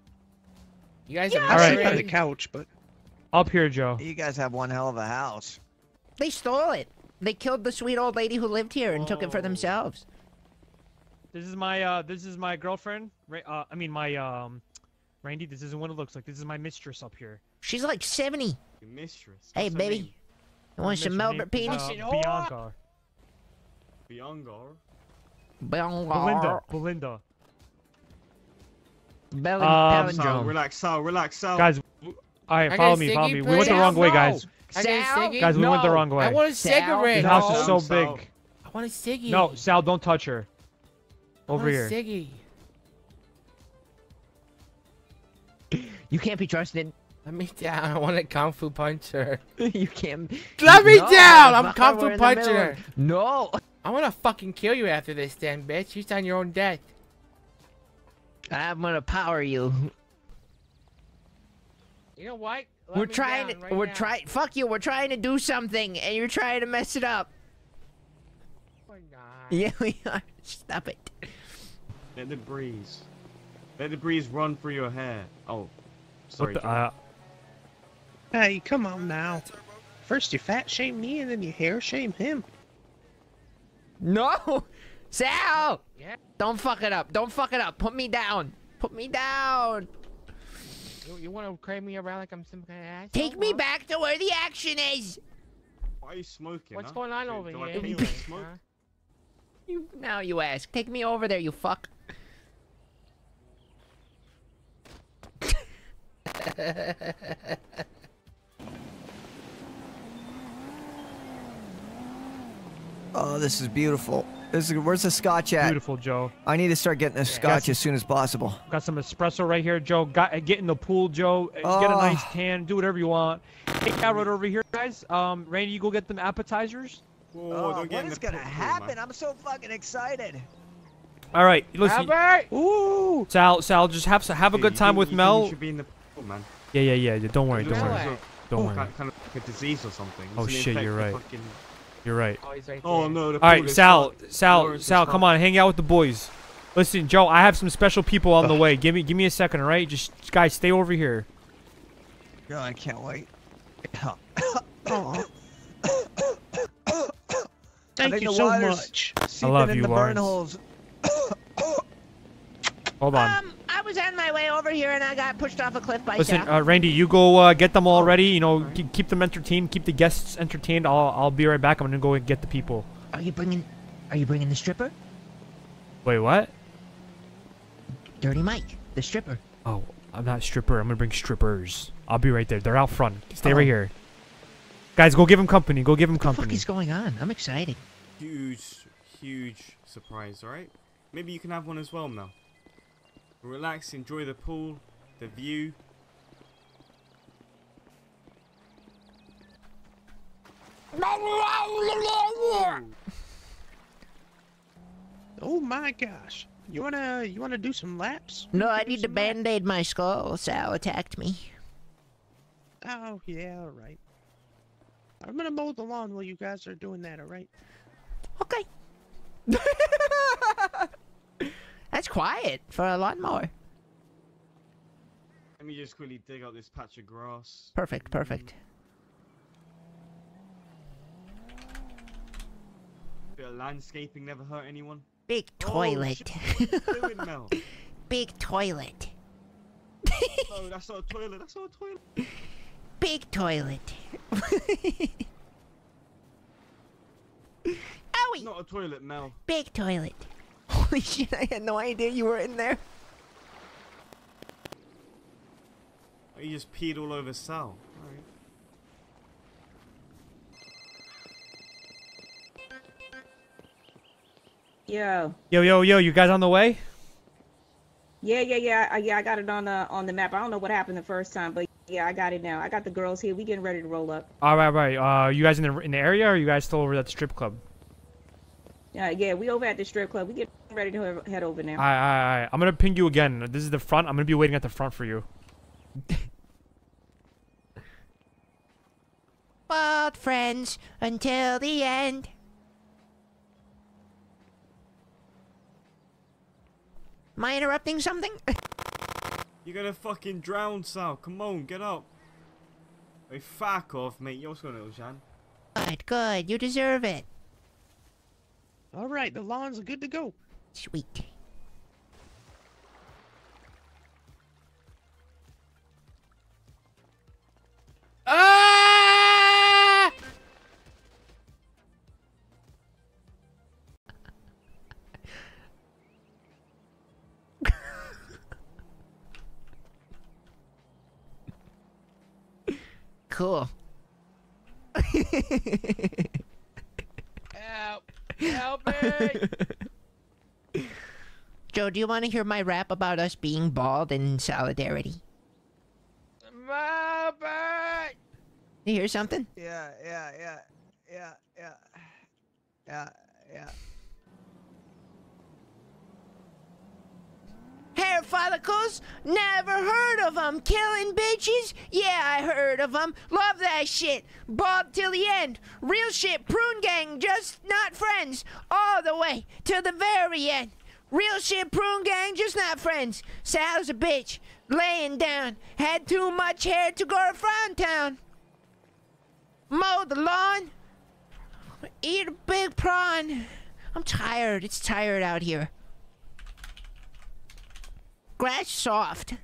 You guys Yeah, are All right. On the couch, but Up here, Joe. You guys have one hell of a house. They stole it. They killed the sweet old lady who lived here and took it for themselves. This is my uh, this is my girlfriend. Ra- uh, I mean my um, Randy. This isn't what it looks like. This is my mistress up here. She's like 70. Your mistress. Hey, What's her baby. name? You want some Mistress Melbert penis? Uh, Bianca. Bianca. Belinda. Belinda. Belly Um, Sal, relax, Sal, relax, Sal. Guys, all right, I follow get me, follow me. We went the wrong way, guys. Sal? Guys, we went the wrong way. I want a Sal? cigarette. The house is so Sal. big. I want a ciggy. No, Sal, don't touch her. I Over want here. a ciggy. You can't be trusted. Let me down. I want a kung fu puncher. <laughs> you can't. Let me No, down. I'm kung fu in the punching middle No. I want to fucking kill you after this, then, bitch. You sign your own death. I'm gonna power you. You know what? Let we're trying to. right we're trying. Fuck you. We're trying to do something, and you're trying to mess it up. We're not. Yeah, we are. Stop it. Let the breeze. Let the breeze run through your hair. Oh, sorry. What the, Joe. uh, hey, come on now. First you fat shame me, and then you hair shame him. No, <laughs> Sal. Yeah. Don't fuck it up. Don't fuck it up. Put me down. Put me down. You, you want to crave me around like I'm some kind of asshole? Take me huh? back to where the action is. Why are you smoking? What's huh? going on Do- over do here? pay you anyway, <laughs> smoke? huh? You now you ask. Take me over there, you fuck. <laughs> Oh, this is beautiful. This is, where's the scotch at? beautiful, Joe. I need to start getting the scotch as soon as possible. Got some espresso right here, Joe. Got get in the pool, Joe. Uh, Get a nice Oh. tan. Do whatever you want. Hey, out right over here, guys. Um, Randy, you go get them appetizers. Whoa, Oh, don't get what in is the gonna pool, happen? man. I'm so fucking excited. All right, listen. Albert! Ooh. Sal, Sal, just have have a Dude, good time think- with Mel. You should be in the pool, man. Yeah, yeah, yeah. yeah, Don't worry, don't looks worry. like Don't a- worry. Kind kind of like a disease or something. Oh shit, you're infected right. Fucking- You're right. Oh, he's right Oh no, the All right, pool is Sal, fucked. Sal, Sal, come on, hang out with the boys. Listen, Joe, I have some special people on the way. Give me, give me a second, all right? Just guys, stay over here. God, I can't wait. Oh. <coughs> Thank you so much. I love you, burn Lawrence. holes. <coughs> Hold on. Um, I was on my way over here and I got pushed off a cliff by Listen, uh, Randy, you go uh, get them all ready. You know, keep, keep them entertained, keep the guests entertained. I'll I'll be right back. I'm gonna go and get the people. Are you bringing? Are you bringing the stripper? Wait, what? Dirty Mike, the stripper. Oh, I'm not a stripper. I'm gonna bring strippers. I'll be right there. They're out front. Stay right Oh. here. Guys, go give him company. Go give him What the fuck company. is going on? I'm excited. Huge, huge surprise, alright? Maybe you can have one as well, Mel. Relax, enjoy the pool, the view. <laughs> Oh my gosh. You wanna you wanna do some laps? No, I need to band-aid my skull. Sal attacked me. Oh yeah, all right. I'm gonna mow the lawn while you guys are doing that. All right. Okay. <laughs> That's quiet for a lawnmower. Let me just quickly dig up this patch of grass. Perfect, perfect. Bit of landscaping never hurt anyone. Big Oh, toilet. shit, what are you doing, Big toilet. No, that's not a toilet. That's not a toilet. <laughs> Big toilet. Owie! <laughs> Not a toilet, Mel. Big toilet. Holy <laughs> shit, I had no idea you were in there. You just peed all over Sal. Alright. Yo. Yo, yo, yo! You guys on the way? Yeah, yeah, yeah, I- yeah. I got it on the on the map. I don't know what happened the first time, but yeah, I got it now. I got the girls here. We getting ready to roll up. All right, right. Uh, you guys in the in the area, or are you guys still over at the strip club? Yeah, yeah. We over at the strip club. We get ready to he- head over now. All right, all right, all right. I'm gonna ping you again. This is the front. I'm gonna be waiting at the front for you. <laughs> But friends until the end. Am I interrupting something? <laughs> You're gonna fucking drown, Sal. Come on, get up. Hey, fuck off, mate. You're also little Jan. good, good. You deserve it. All right, the lawn's are good to go. Sweet. Ah! <laughs> Cool. Help! Help me! <laughs> Joe, do you want to hear my rap about us being bald in solidarity? Back! You hear something? Yeah, yeah, yeah, yeah, yeah, yeah, yeah. Hair follicles? Never heard of 'em. Killing bitches? Yeah, I heard of 'em. Love that shit. Bald till the end. Real shit. Prune gang, just not friends. All the way to the very end. Real shit. Prune gang, just not friends. Sal's a bitch. Laying down. Had too much hair to go to Frown Town. Mow the lawn. Eat a big prawn. I'm tired. It's tired out here. Grass soft.